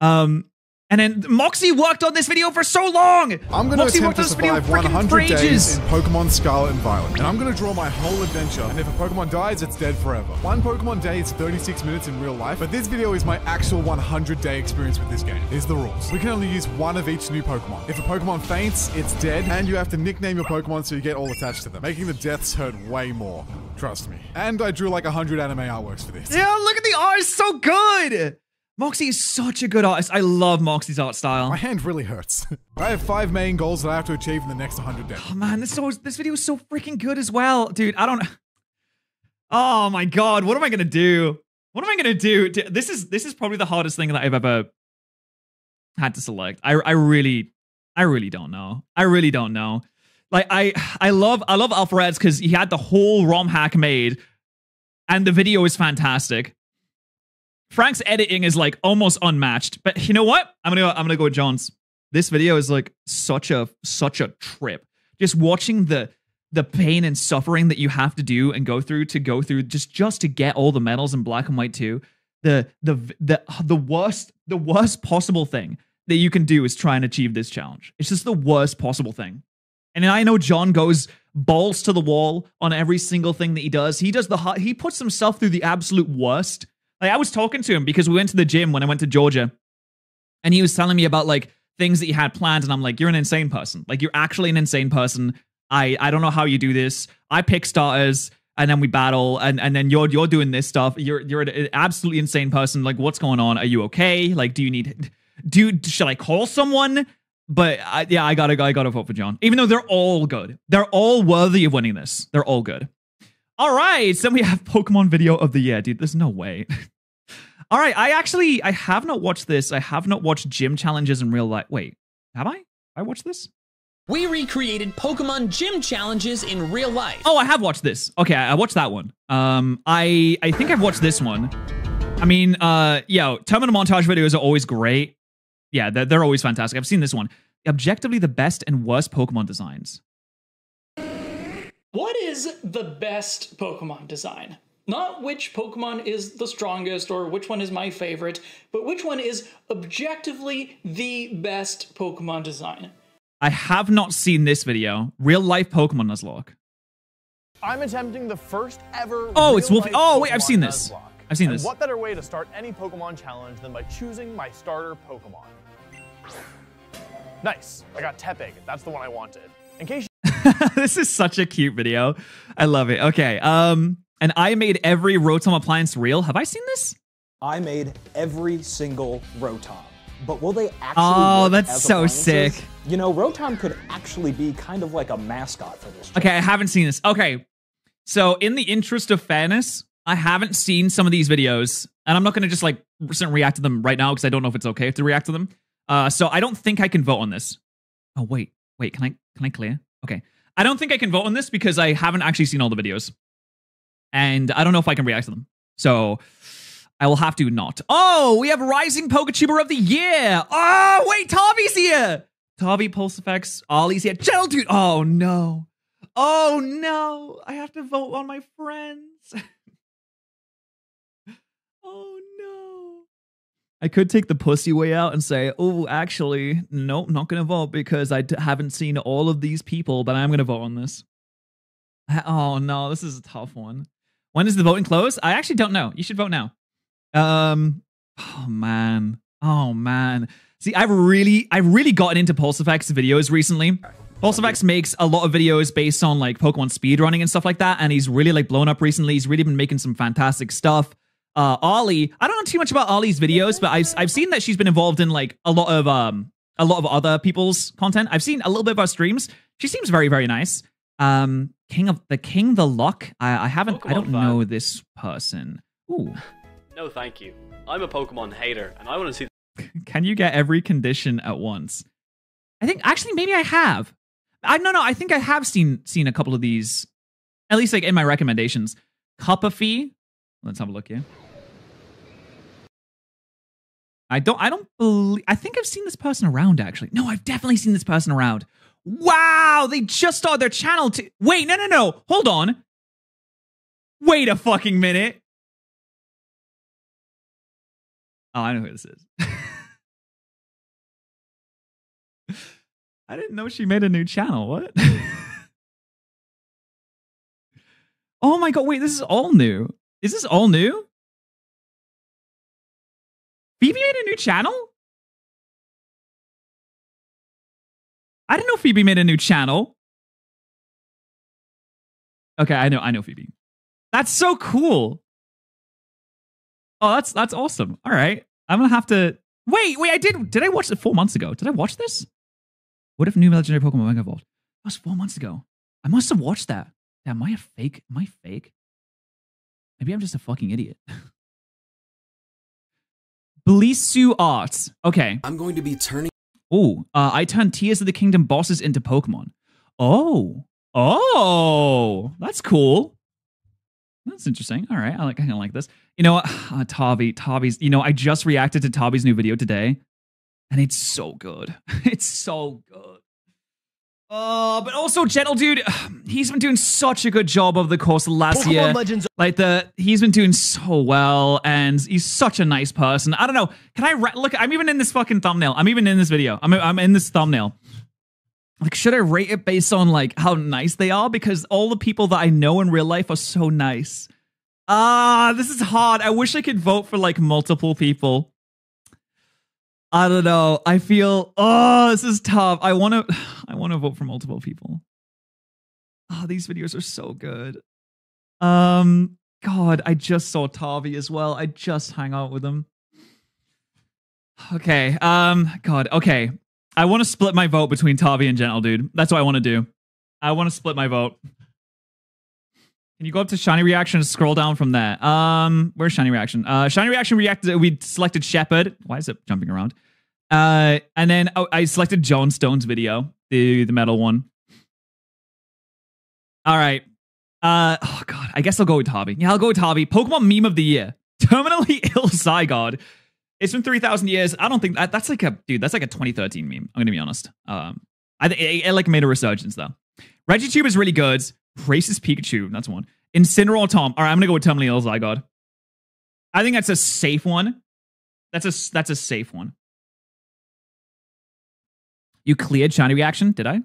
Um and then Moxie worked on this video for so long. I'm going to Moxie attempt worked to on this video survive freaking 100 days in Pokemon Scarlet and Violet. And I'm going to draw my whole adventure. And if a Pokemon dies, it's dead forever. One Pokemon day is 36 minutes in real life, but this video is my actual 100 day experience with this game. Here's the rules. We can only use one of each new Pokemon. If a Pokemon faints, it's dead, and you have to nickname your Pokemon so you get all attached to them, making the deaths hurt way more. Trust me. And I drew like 100 anime artworks for this. Yeah, look at the art. It's so good. Moxie is such a good artist. I love Moxie's art style. My hand really hurts. I have five main goals that I have to achieve in the next 100 days. Oh man, this so this video is so freaking good as well, dude. I don't. Oh my god, what am I gonna do? What am I gonna do? This is this is probably the hardest thing that I've ever had to select. I I really I really don't know. I really don't know. Like I I love I love Alpharad's because he had the whole ROM hack made, and the video is fantastic. Frank's editing is like almost unmatched. But you know what? I'm gonna go, I'm gonna go with John's. This video is like such a such a trip. Just watching the the pain and suffering that you have to do and go through to go through just just to get all the medals in black and white too. The the the the worst the worst possible thing that you can do is try and achieve this challenge. It's just the worst possible thing. And I know John goes balls to the wall on every single thing that he does. He does the he puts himself through the absolute worst. Like I was talking to him because we went to the gym when I went to Georgia, and he was telling me about like things that he had planned, and I'm like, you're an insane person. Like you're actually an insane person. I I don't know how you do this. I pick starters and then we battle and and then you're you're doing this stuff. You're you're an uh, absolutely insane person. Like what's going on? Are you okay? Like do you need do should I call someone? But I, yeah, I gotta I gotta vote for John. Even though they're all good, they're all worthy of winning this. They're all good. All right, so we have Pokemon video of the year, dude. There's no way. all right, I actually I have not watched this. I have not watched gym challenges in real life. Wait, have I? I watched this? We recreated Pokemon gym challenges in real life. Oh, I have watched this. Okay, I watched that one. Um, I I think I've watched this one. I mean, uh, yeah, terminal montage videos are always great. Yeah, they're, they're always fantastic. I've seen this one. Objectively, the best and worst Pokemon designs. What is the best Pokemon design? Not which Pokemon is the strongest or which one is my favorite, but which one is objectively the best Pokemon design. I have not seen this video. Real life Pokemon Nuzlocke. I'm attempting the first ever. Oh, it's real-life Wolfie. Oh, wait, I've seen this. Nuzlocke. I've seen and this. What better way to start any Pokemon challenge than by choosing my starter Pokemon? Nice. I got Tepig. That's the one I wanted. In case this is such a cute video. I love it. Okay. Um, and I made every Rotom appliance real. Have I seen this? I made every single Rotom. But will they actually Oh, that's so sick. You know, Rotom could actually be kind of like a mascot for this. Okay, I haven't seen this. Okay. So, in the interest of fairness, I haven't seen some of these videos, and I'm not going to just like react to them right now because I don't know if it's okay to react to them. Uh, so I don't think I can vote on this. Oh wait, wait, can I can I clear? Okay, I don't think I can vote on this because I haven't actually seen all the videos, and I don't know if I can react to them. So I will have to not. Oh, we have Rising Poketuber of the Year. Oh wait, Tavi's here. Tavi, PulseFX, Ollie's here. Gentle Dude. Oh no. Oh no. I have to vote on my friends. oh no. I could take the pussy way out and say, oh, actually, nope, not going to vote because I d- haven't seen all of these people, but I'm going to vote on this. Oh, no, this is a tough one. When is the voting close? I actually don't know. You should vote now. Um, oh, man. Oh, man. See, I've really, I've really gotten into PulseFX videos recently. PulseFX makes a lot of videos based on like Pokemon speedrunning and stuff like that, and he's really like blown up recently. He's really been making some fantastic stuff uh, Ollie. I don't know too much about Ollie's videos, but I've I've seen that she's been involved in like a lot of um a lot of other people's content. I've seen a little bit of her streams. She seems very very nice. Um, King of the King the Luck. I, I haven't. I don't fan. know this person. Ooh. No, thank you. I'm a Pokemon hater, and I want to see. Can you get every condition at once? I think actually maybe I have. I no no. I think I have seen seen a couple of these, at least like in my recommendations. Cuppafee. Let's have a look here. I don't. I don't believe. I think I've seen this person around. Actually, no, I've definitely seen this person around. Wow, they just started their channel. To wait, no, no, no. Hold on. Wait a fucking minute. Oh, I know who this is. I didn't know she made a new channel. What? oh my god! Wait, this is all new. Is this all new? Phoebe made a new channel? I didn't know Phoebe made a new channel. Okay, I know, I know Phoebe. That's so cool. Oh, that's that's awesome. All right, I'm gonna have to wait. Wait, I did. Did I watch it four months ago? Did I watch this? What if new legendary Pokemon Mega Evolved? That was four months ago. I must have watched that. Am I a fake? Am I fake? Maybe I'm just a fucking idiot. Blisu Art. Okay. I'm going to be turning. Oh, uh, I turn Tears of the Kingdom bosses into Pokemon. Oh, oh, that's cool. That's interesting. All right, I like. I kind of like this. You know what, uh, Tavi? Tavi's. You know, I just reacted to Tavi's new video today, and it's so good. It's so good. Uh, but also Gentle Dude, he's been doing such a good job over the course of the last Pokemon year. Legends- like the he's been doing so well, and he's such a nice person. I don't know. Can I look? I'm even in this fucking thumbnail. I'm even in this video. I'm I'm in this thumbnail. Like, should I rate it based on like how nice they are? Because all the people that I know in real life are so nice. Ah, this is hard. I wish I could vote for like multiple people. I don't know. I feel oh, this is tough. I want to I want to vote for multiple people. Oh, these videos are so good. Um god, I just saw Tavi as well. I just hang out with him. Okay. Um god, okay. I want to split my vote between Tavi and Gentle Dude. That's what I want to do. I want to split my vote. Can you go up to Shiny Reaction and scroll down from there? Um, where's Shiny Reaction? Uh, Shiny Reaction reacted. We selected Shepard. Why is it jumping around? Uh, and then oh, I selected John Stone's video, the the medal one. All right. Uh, oh god, I guess I'll go with Tavi. Yeah, I'll go with Tavi. Pokemon meme of the year: terminally ill Zygarde. It's been three thousand years. I don't think that, that's like a dude. That's like a 2013 meme. I'm gonna be honest. Um, I it, it, like made a resurgence though. Regitube is really good. Racist Pikachu. That's one. Incineroar Tom. All right, I'm gonna go with terminally ill Zygarde. I think that's a safe one. That's a that's a safe one. You cleared shiny reaction, did I?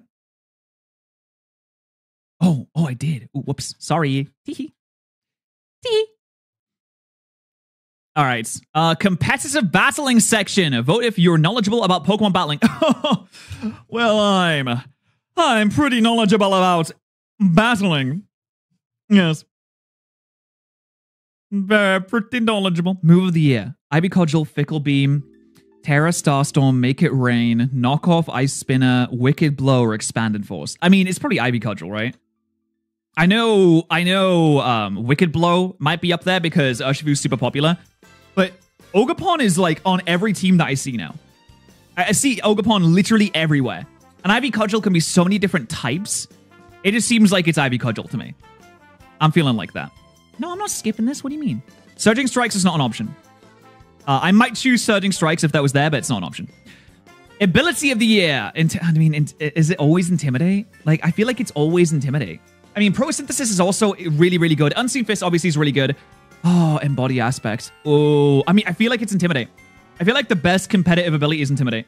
Oh, oh, I did. Ooh, whoops. Sorry. Tee Tee. All right. Uh, competitive battling section. Vote if you're knowledgeable about Pokemon battling. well, I'm I'm pretty knowledgeable about battling. Yes. Very pretty knowledgeable. Move of the year. Ivy Cudgel, Fickle Beam, Tera Starstorm, Make It Rain, Knock Off Ice Spinner, Wicked Blow, or Expanding Force. I mean, it's probably Ivy Cudgel, right? I know, I know, um, Wicked Blow might be up there because Urshifu's super popular, but Ogerpon is like on every team that I see now. I, I see Ogerpon literally everywhere. An Ivy Cudgel can be so many different types. It just seems like it's Ivy Cudgel to me. I'm feeling like that. No, I'm not skipping this. What do you mean? Surging Strikes is not an option. Uh, I might choose Surging Strikes if that was there, but it's not an option. Ability of the year. Int- I mean, is it always Intimidate? Like, I feel like it's always Intimidate. I mean, Protosynthesis is also really, really good. Unseen Fist obviously is really good. Oh, Embody Aspect. Oh, I mean, I feel like it's Intimidate. I feel like the best competitive ability is Intimidate.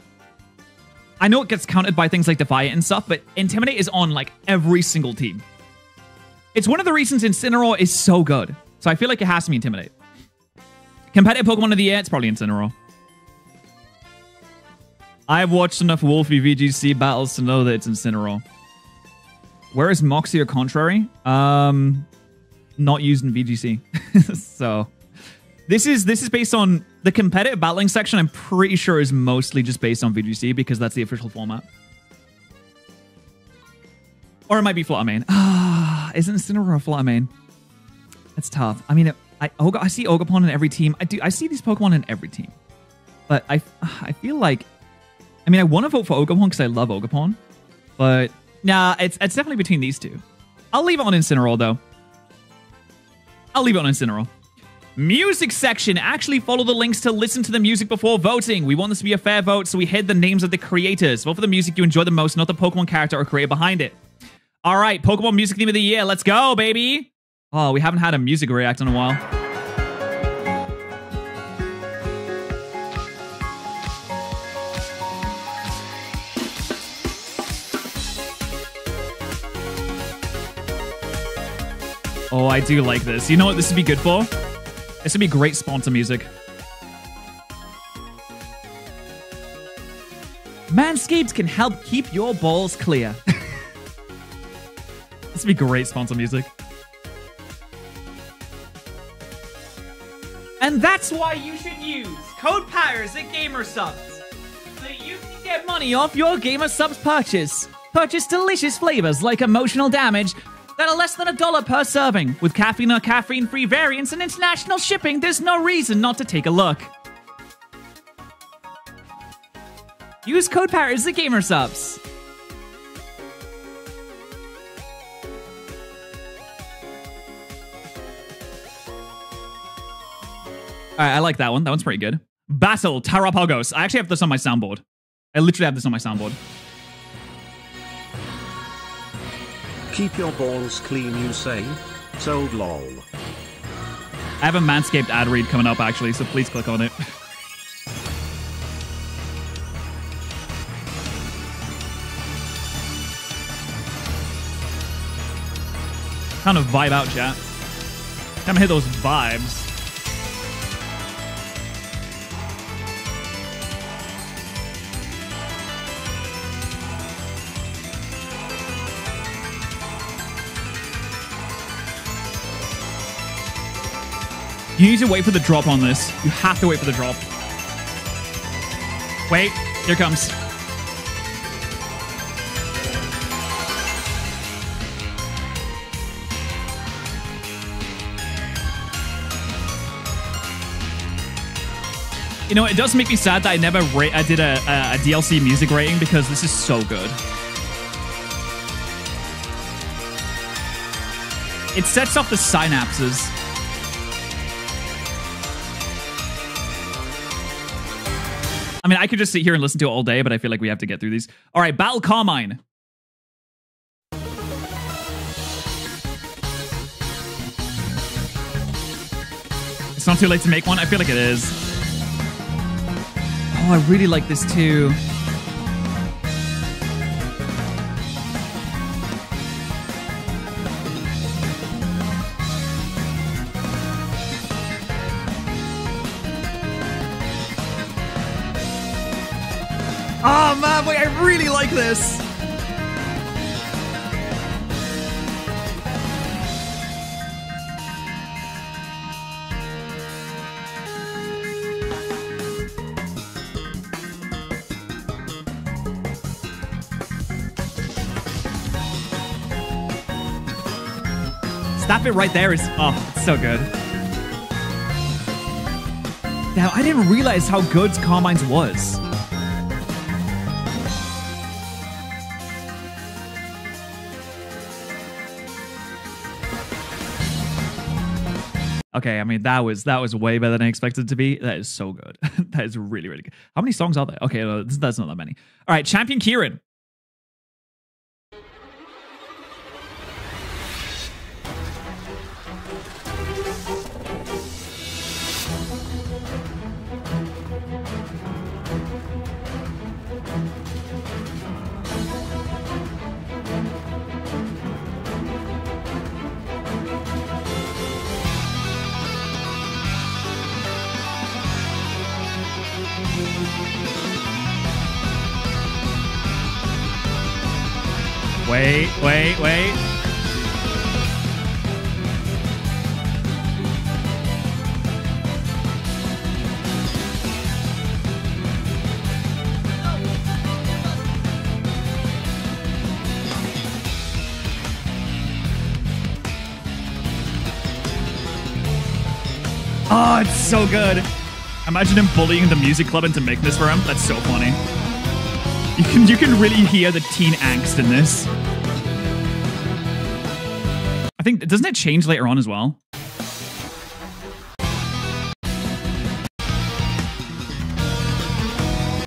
I know it gets countered by things like Defiant and stuff, but Intimidate is on like every single team. It's one of the reasons Incineroar is so good. So I feel like it has to be Intimidate. Competitive Pokemon of the year, it's probably Incineroar. I've watched enough Wolfey VGC battles to know that it's Incineroar. Where is Moxie or Contrary? Um, not used in VGC. so this is this is based on the competitive battling section. I'm pretty sure is mostly just based on VGC because that's the official format. Or it might be Flutter Mane. Ah, isn't Incineroar a Flutter Mane? That's tough. I mean, I I see Ogerpon in every team. I do. I see these Pokemon in every team, but I I feel like, I mean, I want to vote for Ogerpon because I love Ogerpon, but nah, it's it's definitely between these two. I'll leave it on Incineroar though. I'll leave it on Incineroar. Music section. Actually follow the links to listen to the music before voting. We want this to be a fair vote, so we hid the names of the creators. Vote for the music you enjoy the most, not the Pokemon character or creator behind it. All right, Pokemon Music Theme of the Year. Let's go, baby. Oh, we haven't had a music react in a while. Oh, I do like this. You know what this would be good for? This would be great sponsor music. Manscaped can help keep your balls clear. this would be great sponsor music. And that's why you should use code POWERS at GamerSupps so you can get money off your GamerSupps purchase. Purchase delicious flavors like emotional damage that are less than a dollar per serving. With caffeine or caffeine free variants and international shipping, there's no reason not to take a look. Use code POWERS at GamerSupps. Right, I like that one. That one's pretty good. Battle Terapagos. I actually have this on my soundboard. I literally have this on my soundboard. Keep your balls clean, you say? So lol. I have a Manscaped ad read coming up, actually, so please click on it. kind of vibe out, chat. Time to hit those vibes. You need to wait for the drop on this. You have to wait for the drop. Wait, here comes. You know, it does make me sad that I never I did a, a, a DLC music rating because this is so good. It sets off the synapses. I mean, I could just sit here and listen to it all day, but I feel like we have to get through these. All right, Battle Carmine. It's not too late to make one. I feel like it is. Oh, I really like this too. Stop it right there is oh, it's so good. Now I didn't realize how good Carmine's was. Okay, I mean that was that was way better than I expected to be. That is so good. that is really really good. How many songs are there? Okay, no, that's not that many. All right, Champion Kieran. Wait, wait. Oh, it's so good. Imagine him bullying the music club into making this for him. That's so funny. You can you can really hear the teen angst in this. I think doesn't it change later on as well?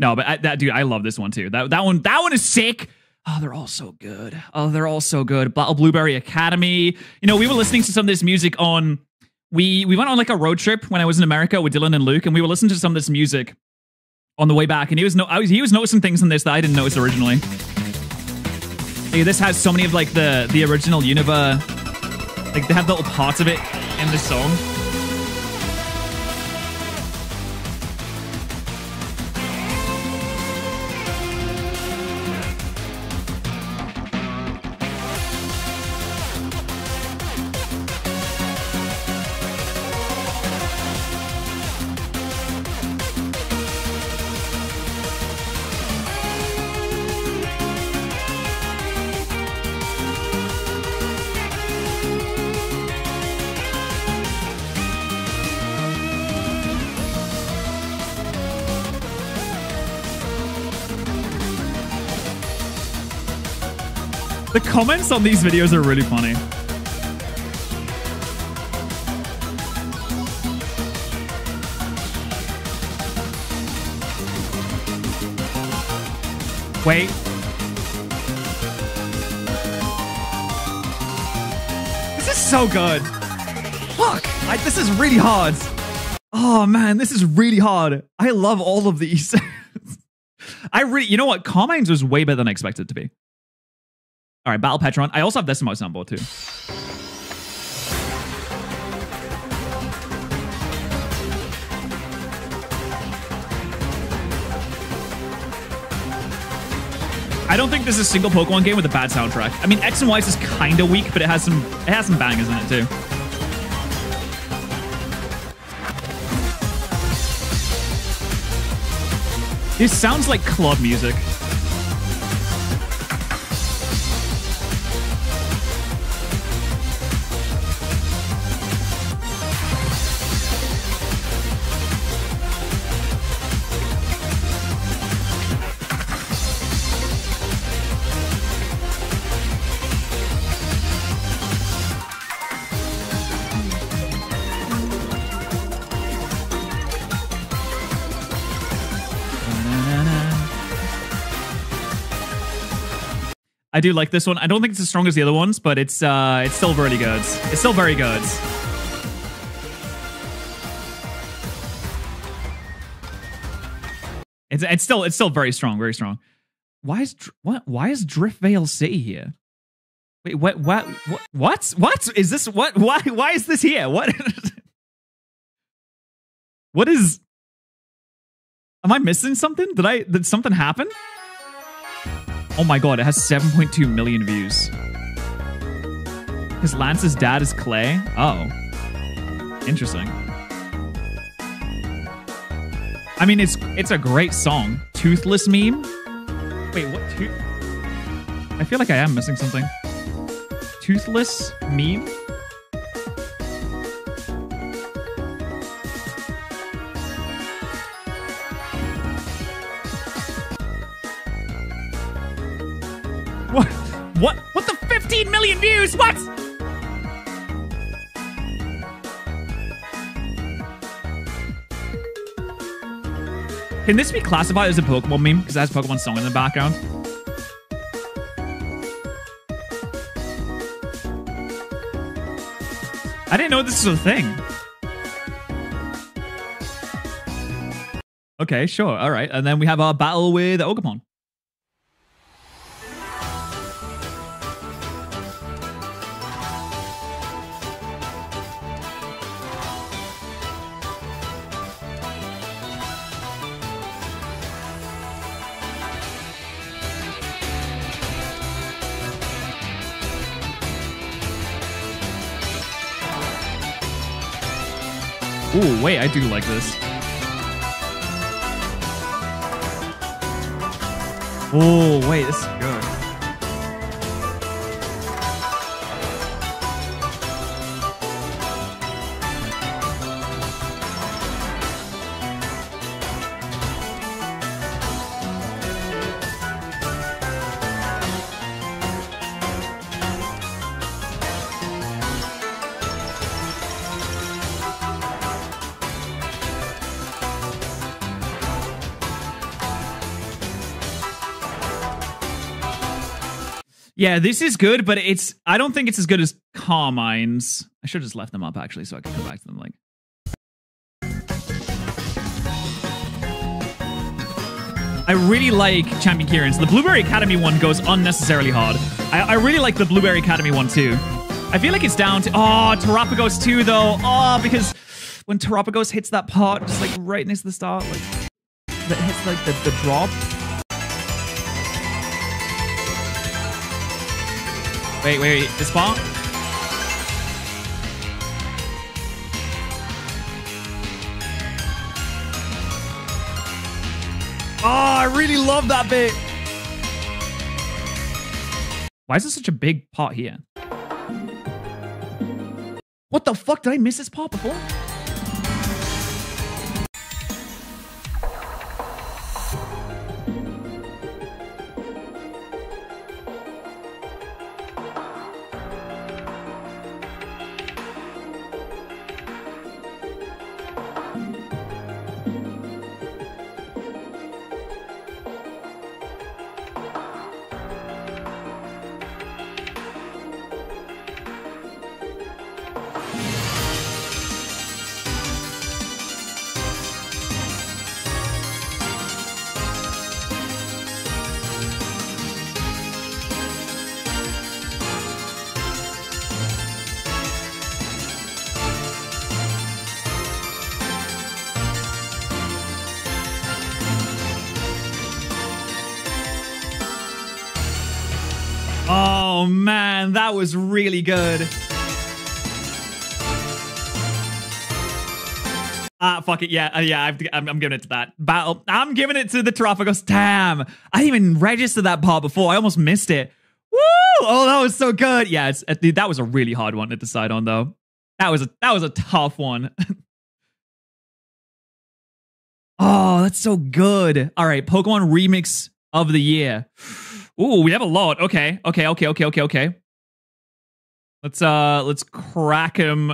No, but I, that dude, I love this one too. That that one that one is sick. Oh, they're all so good. Oh, they're all so good. Blueberry Academy. You know, we were listening to some of this music on. We we went on like a road trip when I was in America with Dylan and Luke, and we were listening to some of this music on the way back, and he was no, I was he was noticing things in this that I didn't notice originally. Hey, this has so many of like the the original Unova, like they have little parts of it in the song. Comments on these videos are really funny. Wait. This is so good. Fuck. I, this is really hard. Oh man, this is really hard. I love all of these. I really, you know what? Carmine's was way better than I expected it to be. All right, Battle Petron. I also have Decimos on board too. I don't think there's a single Pokemon game with a bad soundtrack. I mean, X and Y is kind of weak, but it has some it has some bangers in it too. This sounds like club music. I do like this one. I don't think it's as strong as the other ones, but it's uh it's still really good. It's still very good. It's it's still it's still very strong, very strong. Why is what why is Driftveil City here? Wait, what what what what what is this what why why is this here? What What is Am I missing something? Did I did something happen? Oh my god, it has 7.2 million views. Because Lance's dad is Clay? Oh. Interesting. I mean, it's it's a great song. Toothless meme? Wait, what? To- I feel like I am missing something. Toothless meme? views. What? Can this be classified as a Pokemon meme? Because it has Pokemon song in the background. I didn't know this was a thing. Okay, sure. All right. And then we have our battle with Ogerpon. Ooh, wait, I do like this. Oh, wait, this is good. Yeah, this is good, but it's I don't think it's as good as Carmine's. I should have just left them up actually so I can come back to them like. I really like Champion Kieran's. The Blueberry Academy one goes unnecessarily hard. I, I really like the Blueberry Academy one too. I feel like it's down to oh Terapagos too though. Oh, because when Terapagos hits that part, just like right next to the start, like that hits like the, the drop. Wait, wait, wait. This part? Oh, I really love that bit. Why is there such a big pot here? What the fuck? Did I miss this part before? That was really good. Ah, fuck it. Yeah, uh, yeah. I'm, I'm giving it to that battle. I'm giving it to the Terapagos. Damn, I didn't even register that part before. I almost missed it. Woo! Oh, that was so good. Yeah, it's, it, that was a really hard one to decide on, though. That was a that was a tough one. oh, that's so good. All right, Pokemon Remix of the Year. Ooh, we have a lot. Okay, okay, okay, okay, okay, okay. Let's uh, let's crack him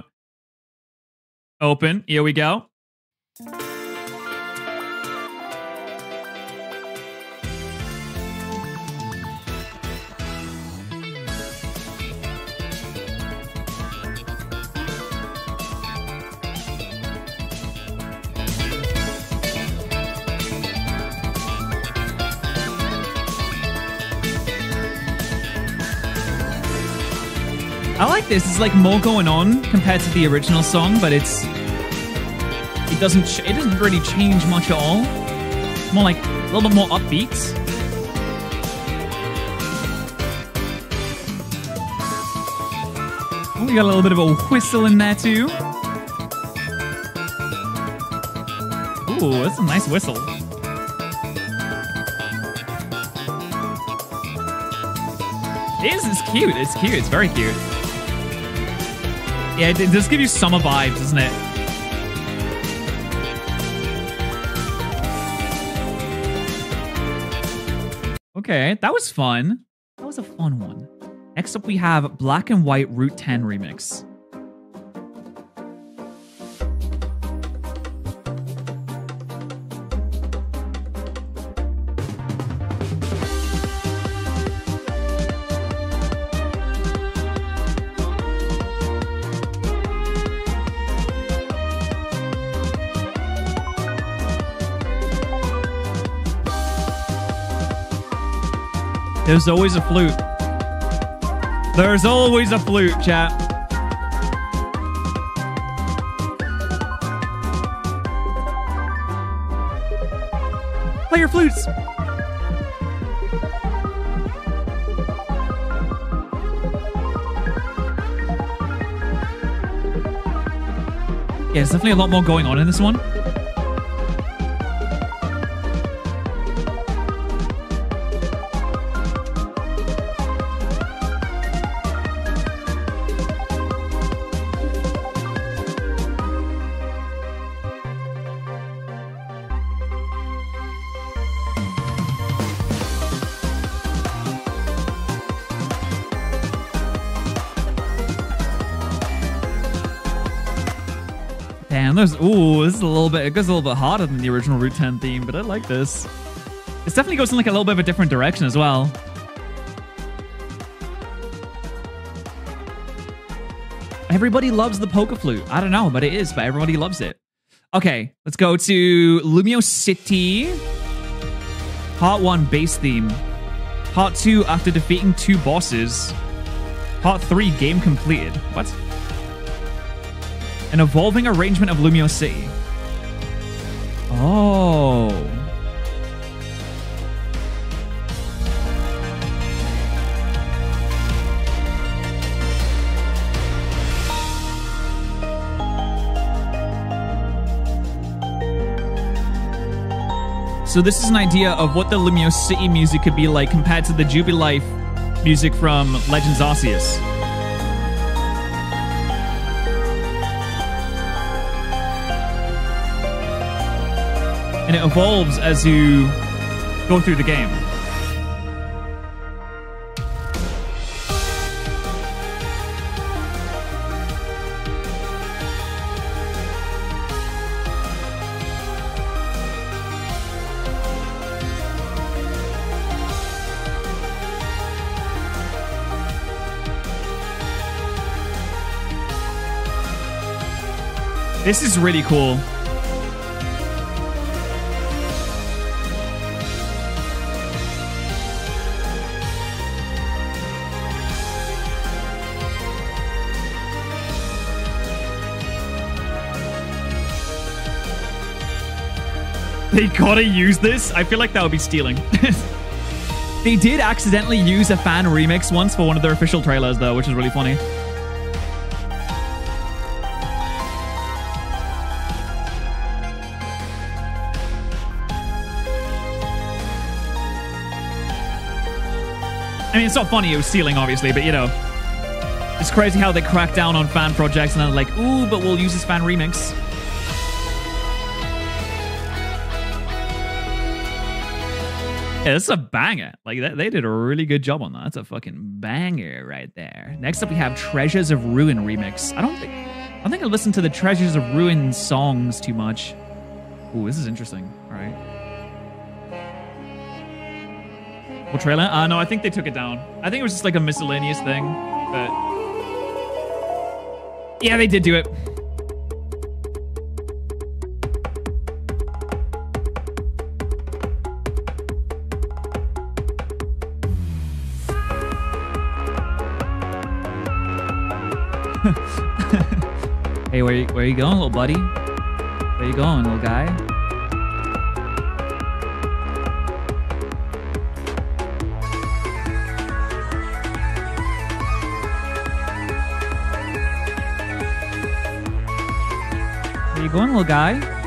open. Here we go. Like this. It's like more going on compared to the original song, but it's it doesn't it doesn't really change much at all. More like a little bit more upbeat. We got a little bit of a whistle in there too. Ooh, that's a nice whistle. It is. It's cute. It's cute. It's very cute. Yeah, it, does give you summer vibes, doesn't it? Okay, that was fun. That was a fun one. Next up, we have Black and White Route 10 Remix. There's always a flute. There's always a flute, chat. Play your flutes. Yeah, there's definitely a lot more going on in this one. There's ooh, this is a little bit it goes a little bit harder than the original Route 10 theme, but I like this. This definitely goes in like a little bit of a different direction as well. Everybody loves the Poke Flute. I don't know, but it is, but everybody loves it. Okay, let's go to Lumiose City. Part 1 base theme. Part 2 after defeating two bosses. Part 3 game completed. What? An evolving arrangement of Lumiose City. Oh. So this is an idea of what the Lumiose City music could be like compared to the Jubilife music from Legends Arceus. And it evolves as you go through the game. This is really cool. They gotta use this? I feel like that would be stealing. they did accidentally use a fan remix once for one of their official trailers, though, which is really funny. I mean, it's not funny, it was stealing, obviously, but you know. It's crazy how they crack down on fan projects and then like, ooh, but we'll use this fan remix. Yeah, this is a banger. Like they, they did a really good job on that. That's a fucking banger right there. Next up, we have Treasures of Ruin remix. I don't think I think I listened to the Treasures of Ruin songs too much. Ooh, this is interesting. All right. What trailer? Uh, no, I think they took it down. I think it was just like a miscellaneous thing, but yeah, they did do it. Where where you going, little buddy? Where you going, little guy? Where you going, little guy?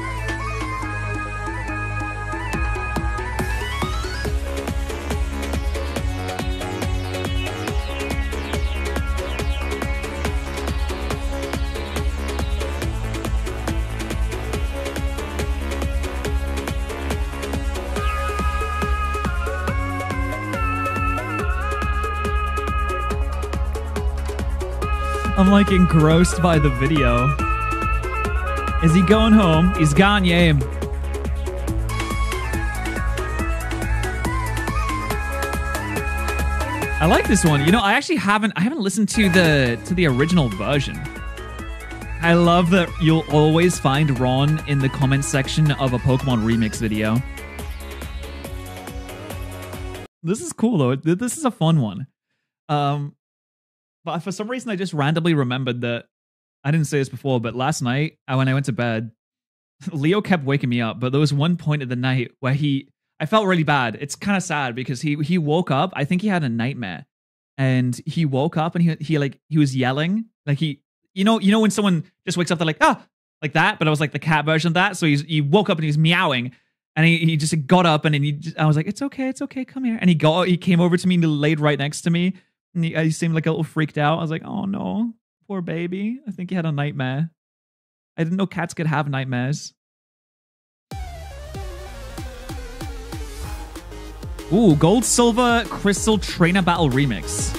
I'm like engrossed by the video. Is he going home? He's gone, yam. I like this one. You know, I actually haven't I haven't listened to the to the original version. I love that you'll always find Ron in the comment section of a Pokemon remix video. This is cool though. This is a fun one. Um, but for some reason, I just randomly remembered that I didn't say this before, but last night uh, when I went to bed, Leo kept waking me up. But there was one point of the night where he, I felt really bad. It's kind of sad because he he woke up. I think he had a nightmare, and he woke up and he he like he was yelling like he, you know, you know when someone just wakes up, they're like ah like that. But I was like the cat version of that. So he's he woke up and he was meowing. And he, he just got up and he I was like, it's okay, it's okay, come here. And he got he came over to me and he laid right next to me. And he, uh, he seemed like a little freaked out. I was like, oh no, poor baby. I think he had a nightmare. I didn't know cats could have nightmares. Ooh, gold, silver, crystal trainer battle remix.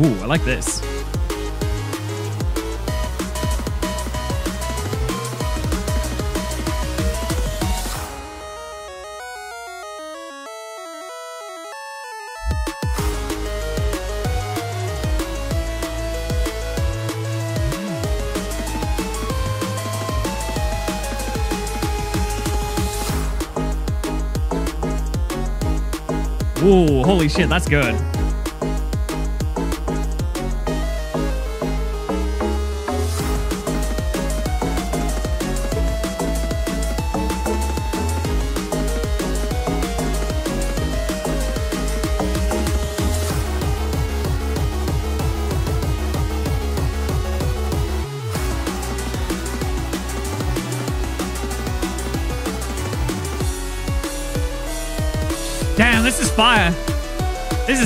Ooh, I like this. Holy shit, that's good.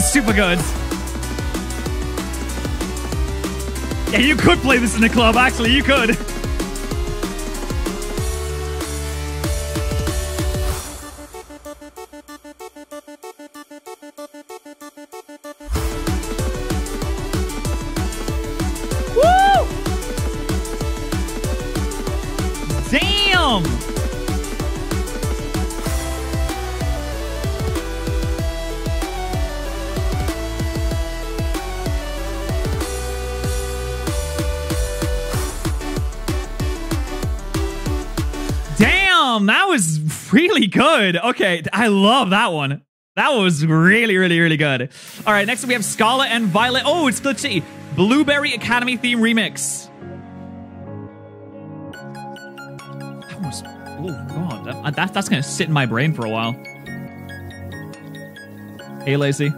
Super good. Yeah, you could play this in the club, actually, you could. good. Okay, I love that one. That was really, really, really good. All right, next we have Scarlet and Violet. Oh, it's GlitchxCity. Blueberry Academy theme remix. That was, oh god, that, that, that's gonna sit in my brain for a while. Hey, Lacey.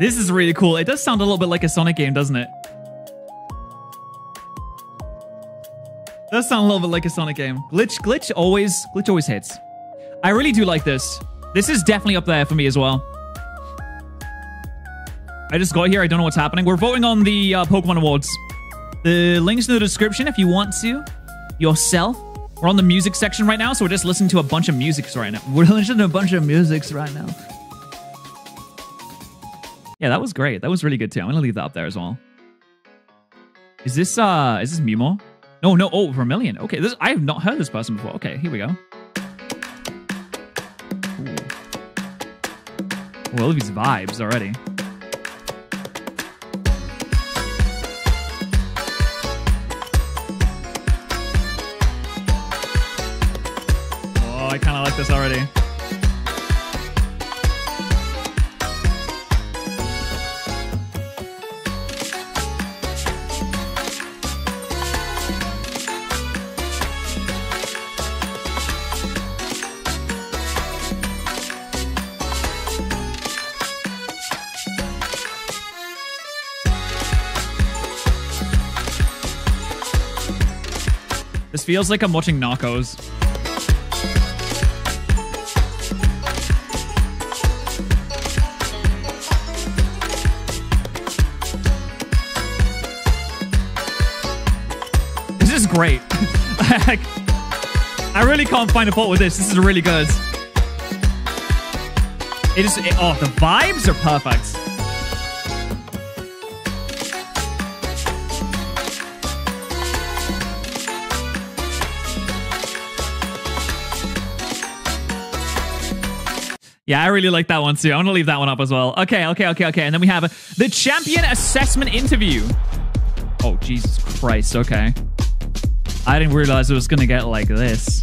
This is really cool. It does sound a little bit like a Sonic game, doesn't it? Does sound a little bit like a Sonic game. Glitch, glitch always, glitch always hits. I really do like this. This is definitely up there for me as well. I just got here. I don't know what's happening. We're voting on the uh, Pokemon Awards. The link's in the description if you want to yourself. We're on the music section right now, so we're just listening to a bunch of musics right now. We're listening to a bunch of musics right now. Yeah, that was great. That was really good too. I'm gonna leave that up there as well. Is this uh is this Mimo? No, no, oh Vermillion. Okay, this I have not heard this person before. Okay, here we go. Ooh. Well, these vibes already. Oh, I kind of like this already. Feels like I'm watching Narcos. This is great. I really can't find a fault with this. This is really good. It is. It, oh, the vibes are perfect. Yeah, I really like that one too. I'm gonna leave that one up as well. Okay, okay, okay, okay. And then we have the champion assessment interview. Oh, Jesus Christ. Okay. I didn't realize it was gonna get like this.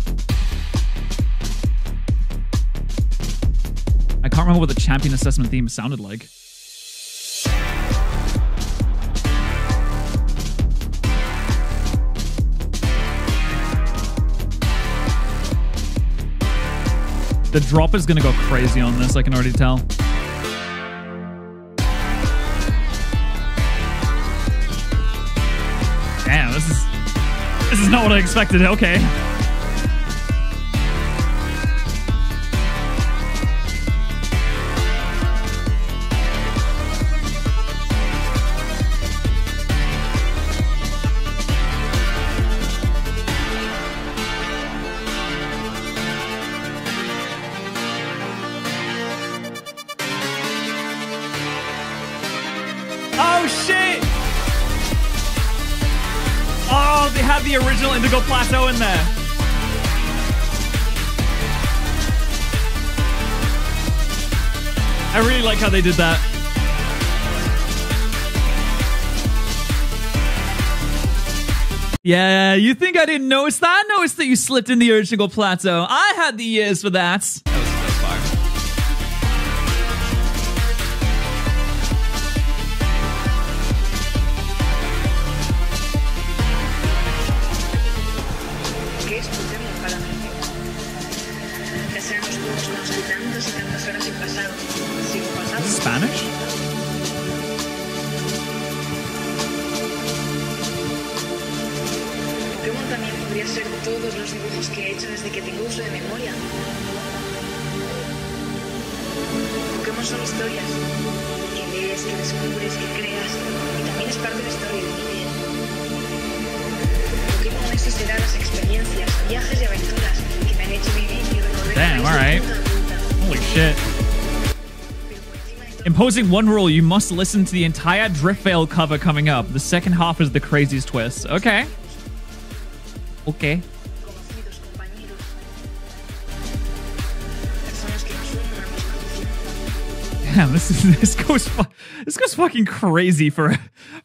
I can't remember what the champion assessment theme sounded like. The drop is gonna go crazy on this, I can already tell. Damn, this is this is not what I expected. Okay. How they did that. Yeah, you think I didn't notice that? I noticed that you slipped in the original plateau. I had the years for that. Imposing one rule, you must listen to the entire Driftveil cover coming up. The second half is the craziest twist. Okay. Okay. Damn, this is this goes this goes fucking crazy for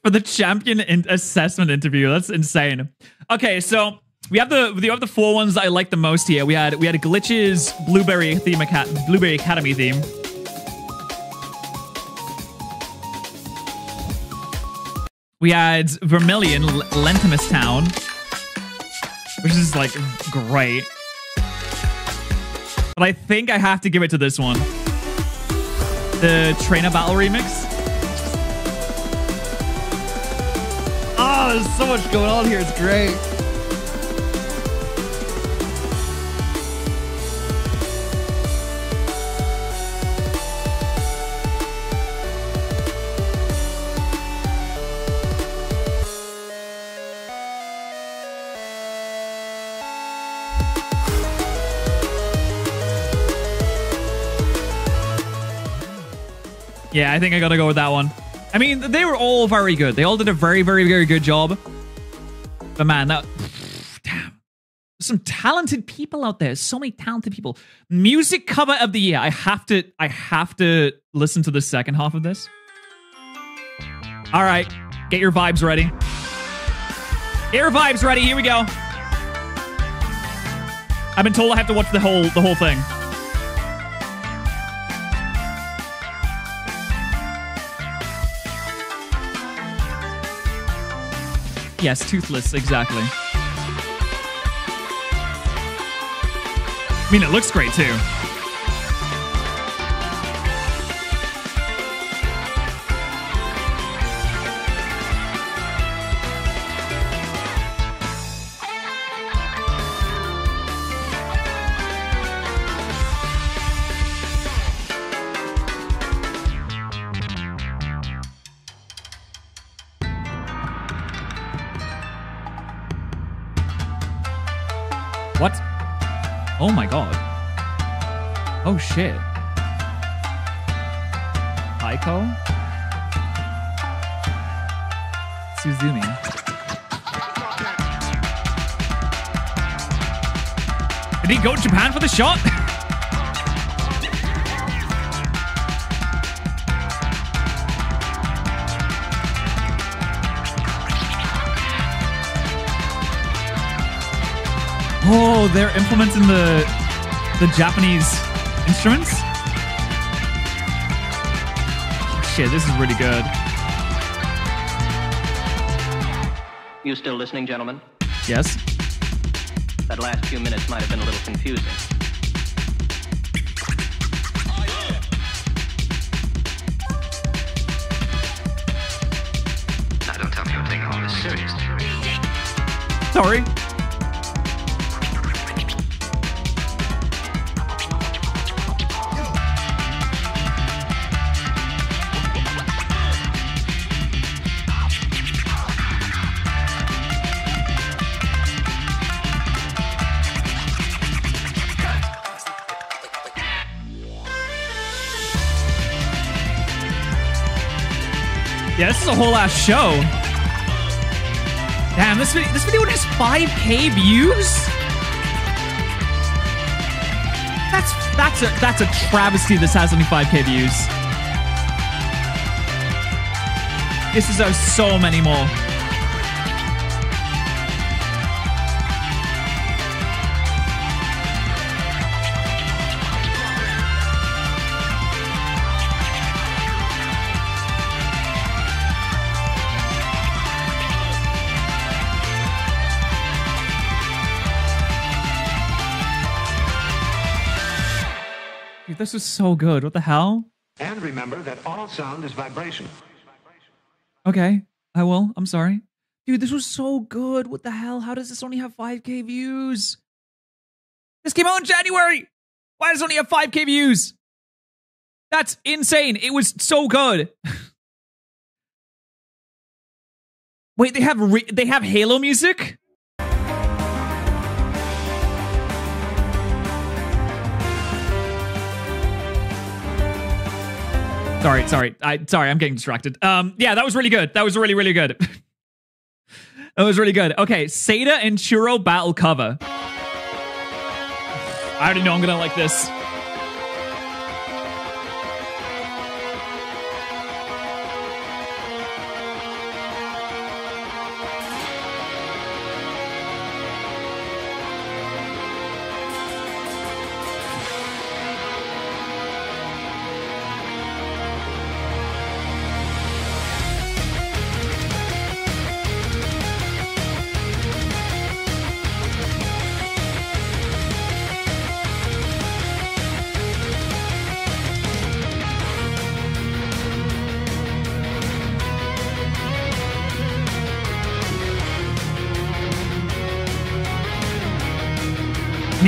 for the champion in- assessment interview. That's insane. Okay, so we have the we have the four ones I like the most here. We had we had glitches, blueberry theme, blueberry academy theme. We had Vermilion, Lentimas Town, which is like great. But I think I have to give it to this one the Trainer Battle remix. Oh, there's so much going on here. It's great. Yeah, I think I gotta go with that one. I mean, they were all very good. They all did a very, very, very good job. But man, that damn. Some talented people out there. So many talented people. Music cover of the year. I have to I have to listen to the second half of this. All right. Get your vibes ready. Get your vibes ready. Here we go. I've been told I have to watch the whole the whole thing. Yes, toothless, exactly. I mean, it looks great too. Oh my god. Oh shit. Aiko? Suzumi. Did he go to Japan for the shot? Oh, they're implementing the the Japanese instruments. Shit, this is really good. You still listening, gentlemen? Yes. That last few minutes might have been a little confusing. Now, don't tell me you're taking all this seriously. Sorry. Yeah, this is a whole ass show. Damn, this video, this video has 5k views? That's that's a that's a travesty this has only 5k views. This is so many more. This is so good. What the hell? And remember that all sound is vibration. Okay, I will. I'm sorry. Dude, this was so good. What the hell? How does this only have 5k views? This came out in January. Why does it only have 5k views? That's insane. It was so good. Wait, they have they have Halo music? Sorry, sorry. I sorry, I'm getting distracted. Um yeah, that was really good. That was really really good. that was really good. Okay, Seda and Churro battle cover. I already know I'm to like this.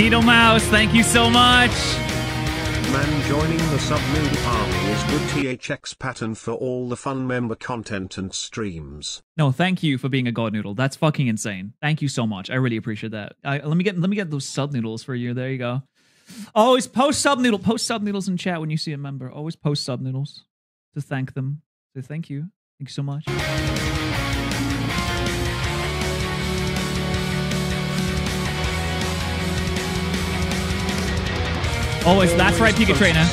Needle Mouse, thank you so much. Man joining the Subnoodle army is good THX pattern for all the fun member content and streams. No, thank you for being a god noodle. That's fucking insane. Thank you so much. I really appreciate that. I, let me get let me get those sub noodles for you. There you go. Always post sub noodle, post sub noodles in chat when you see a member. Always post sub noodles to thank them. So thank you. Thank you so much. Always, that's right, Pika Trainer.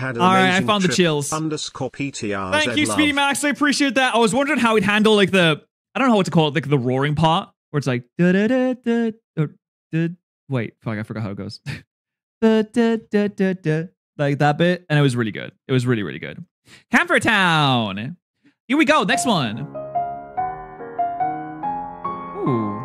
Had an All right, I found the chills. Underscore PTR. Thank you, Speedy Max. I appreciate that. I was wondering how he'd handle like the I don't know what to call it, like the roaring part, where it's like da da da da da. Wait, fuck, I forgot how it goes. da, da, da, da, da, like that bit, and it was really good. It was really really good. Camphrier Town. Here we go. Next one. Ooh.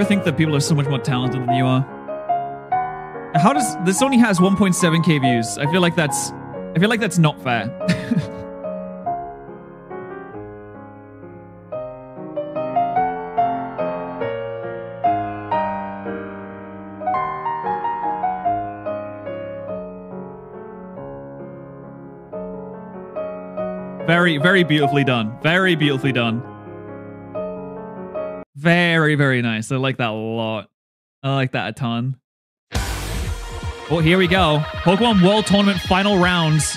Ever think that people are so much more talented than you are? How does this only has 1.7k views? I feel like that's I feel like that's not fair. very, very beautifully done. Very beautifully done. Very, very nice. I like that a lot. I like that a ton. Oh, here we go. Pokemon World Tournament final rounds.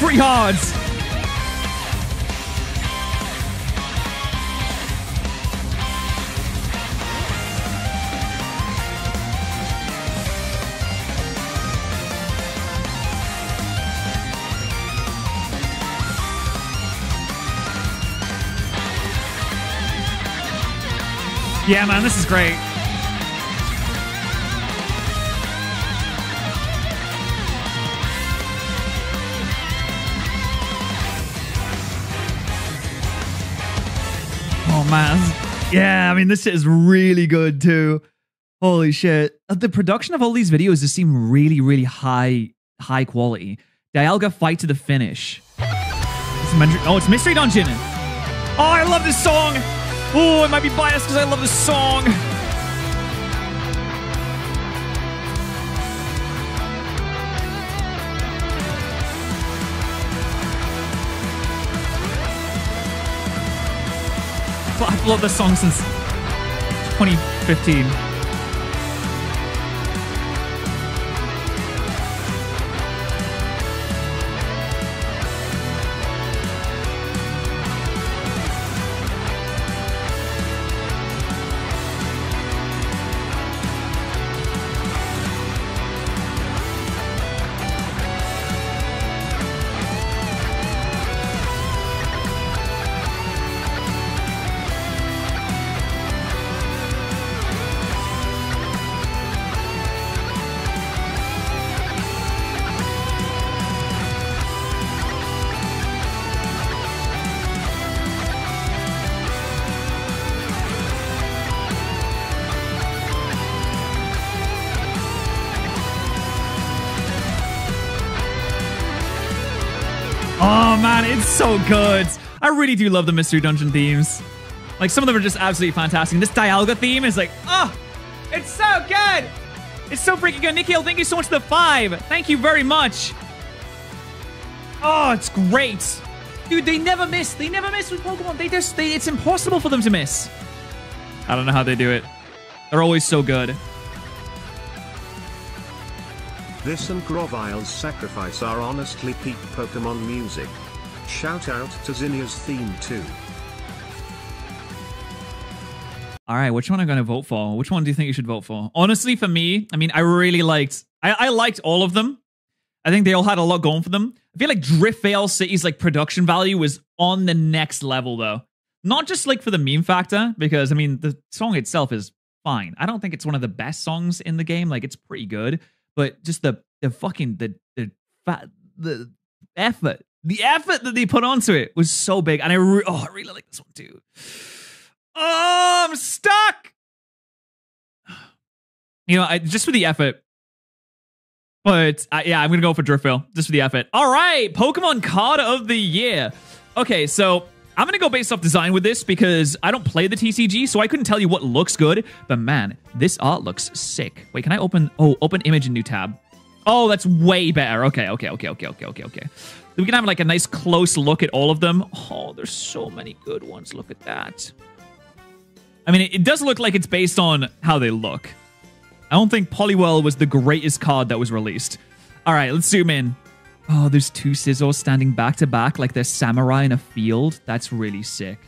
Pretty hard. Yeah, man, this is great. Man, yeah. I mean, this shit is really good too. Holy shit! Uh, The production of all these videos just seem really, really high, high quality. Dialga fight to the finish. It's oh, it's Mystery Dungeon. Oh, I love this song. Oh, I might be biased because I love this song. I've loved this song since 2015. I really do love the Mystery Dungeon themes. Like some of them are just absolutely fantastic. This Dialga theme is like, oh, it's so good. It's so freaking good. Nikhil, thank you so much for the five. Thank you very much. Oh, it's great. Dude, they never miss. They never miss with Pokemon. They just, they, it's impossible for them to miss. I don't know how they do it. They're always so good. This and Grovyle's sacrifice are honestly peak Pokemon music. Shout out to Zinnia's theme too. All right, which one am going to vote for? Which one do you think you should vote for? Honestly, for me, I mean, I really liked, I, I liked all of them. I think they all had a lot going for them. I feel like Driftveil City's like production value was on the next level though. Not just like for the meme factor, because I mean the song itself is fine. I don't think it's one of the best songs in the game. Like it's pretty good, but just the the fucking the the the effort, the effort that they put onto it was so big, and I re- oh I really like this one too. Oh, I'm stuck. You know, I, just for the effort. But uh, yeah, I'm gonna go for Driftveil just for the effort. All right, Pokemon Card of the Year. Okay, so I'm gonna go based off design with this because I don't play the TCG, so I couldn't tell you what looks good. But man, this art looks sick. Wait, can I open? Oh, open image in new tab. Oh, that's way better. Okay, okay, okay, okay, okay, okay, okay. We can have like a nice close look at all of them. Oh, there's so many good ones. Look at that. I mean, it, it does look like it's based on how they look. I don't think Poliwhirl was the greatest card that was released. All right, let's zoom in. Oh, there's two scissors standing back to back like they're samurai in a field. That's really sick.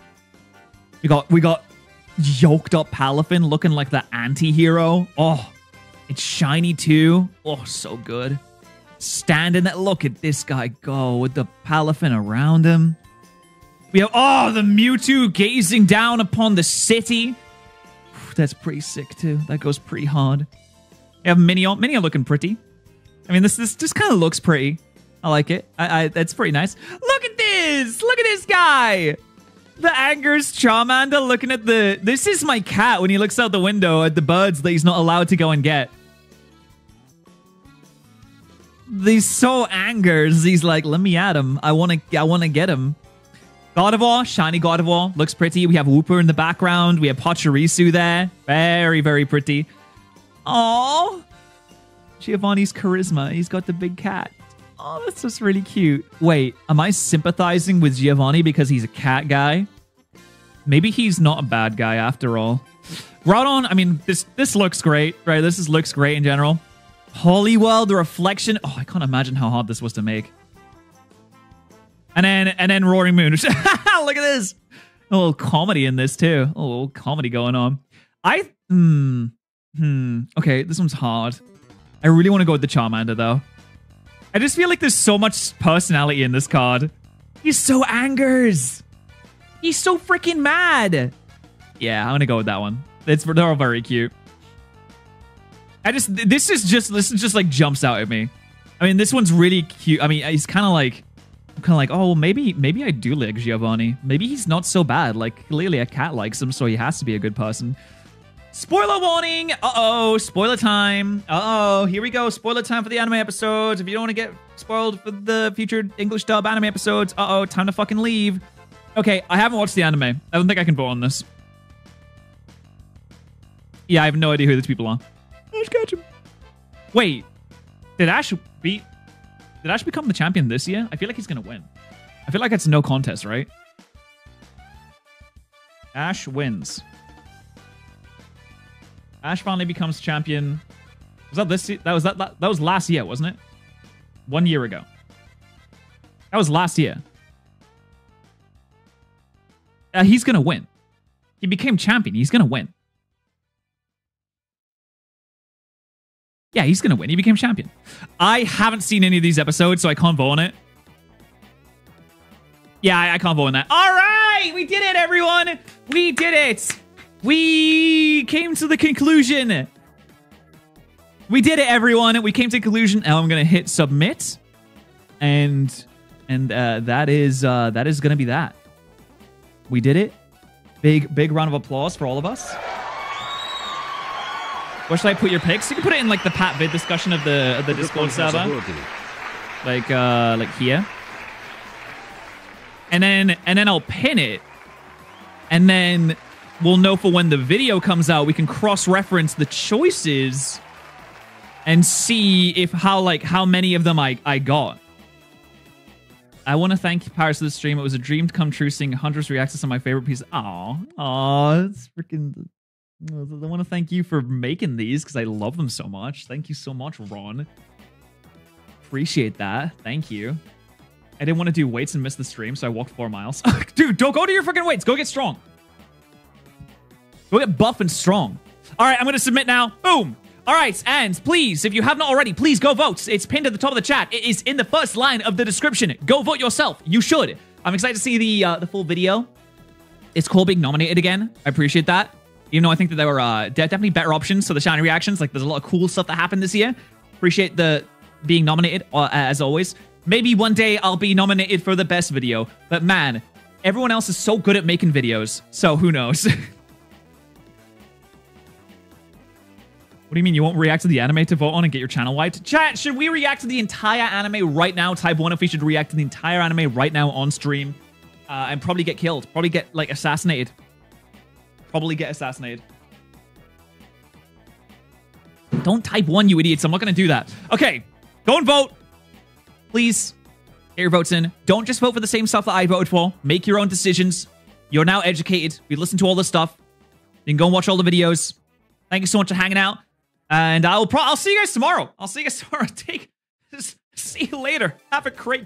We got we got yoked up Palafin looking like the anti-hero. Oh, it's shiny too. Oh, so good. Standing that look at this guy go with the Palafin around him. We have oh the Mewtwo gazing down upon the city. That's pretty sick too. That goes pretty hard. We have Minion. Minion looking pretty. I mean, this this just kind of looks pretty. I like it. I, I that's pretty nice. Look at this. Look at this guy. The Angers Charmander looking at the. This is my cat when he looks out the window at the birds that he's not allowed to go and get. He's so angers. He's like, let me at him. I want to. I want to get him. Gardevoir, shiny Gardevoir, looks pretty. We have Wooper in the background. We have Pachirisu there. Very, very pretty. Oh, Giovanni's charisma. He's got the big cat. Oh, that's just really cute. Wait, am I sympathizing with Giovanni because he's a cat guy? Maybe he's not a bad guy after all. Groudon, I mean, this this looks great, right? This is, looks great in general. Poliwhirl, the reflection. Oh, I can't imagine how hard this was to make. And then and then Roaring Moon. Look at this. A little comedy in this too. A little comedy going on. I hmm hmm. Okay, this one's hard. I really want to go with the Charmander though. I just feel like there's so much personality in this card. He's so angers. He's so freaking mad. Yeah, I'm gonna go with that one. It's they're all very cute. I just this is just this is just like jumps out at me. I mean, this one's really cute. I mean, he's kind of like kind of like, oh, maybe maybe I do like Giovanni. Maybe he's not so bad. Like clearly a cat likes him, so he has to be a good person. Spoiler warning! Uh-oh, spoiler time. Uh-oh, here we go. Spoiler time for the anime episodes. If you don't want to get spoiled for the future English dub anime episodes, uh-oh, time to fucking leave. Okay, I haven't watched the anime. I don't think I can vote on this. Yeah, I have no idea who these people are. Ash him. Wait, did Ash beat... Did Ash become the champion this year? I feel like he's to win. I feel like it's no contest, right? Ash wins. Ash finally becomes champion. Was that this? That was that. That was last year, wasn't it? One year ago. That was last year. Uh, he's gonna win. He became champion. He's gonna win. Yeah, he's gonna win. He became champion. I haven't seen any of these episodes, so I can't vote on it. Yeah, I, I can't vote on that. All right, we did it, everyone. We did it. We came to the conclusion. We did it, everyone. We came to conclusion. Now I'm gonna hit submit, and and uh, that is uh, that is gonna be that. We did it. Big big round of applause for all of us. Where should I put your picks? You can put it in like the Pat vid discussion of the of the Discord server, like uh like here. And then and then I'll pin it, and then we'll know for when the video comes out. We can cross reference the choices and see if how like how many of them I I got. I want to thank Paris for the stream. It was a dream to come true seeing to some of my favorite pieces. Aw, aw, it's freaking. I want to thank you for making these because I love them so much. Thank you so much, Ron. Appreciate that. Thank you. I didn't want to do weights and miss the stream, so I walked four miles. Dude, don't go to your freaking weights. Go get strong. Go get buff and strong. All right, I'm going to submit now. Boom. All right, and please, if you have not already, please go vote. It's pinned at the top of the chat. It is in the first line of the description. Go vote yourself. You should. I'm excited to see the uh, the full video. it's cool being nominated again. I appreciate that. Even though I think that there were uh, de- definitely better options for the shiny reactions. Like there's a lot of cool stuff that happened this year. Appreciate the being nominated uh, as always. Maybe one day I'll be nominated for the best video. But man, everyone else is so good at making videos. So who knows? what do you mean you won't react to the anime to vote on and get your channel wiped? Chat, should we react to the entire anime right now? Type 1 if we should react to the entire anime right now on stream. Uh, and probably get killed. Probably get, like, assassinated. Probably get assassinated. Don't type 1, you idiots. I'm not going to do that. Okay, go and vote. Please get your votes in. Don't just vote for the same stuff that I voted for. Make your own decisions. You're now educated. We listened to all this stuff. You can go and watch all the videos. Thank you so much for hanging out. And I'll pro- I'll see you guys tomorrow. I'll see you guys tomorrow. Take see you later. Have a great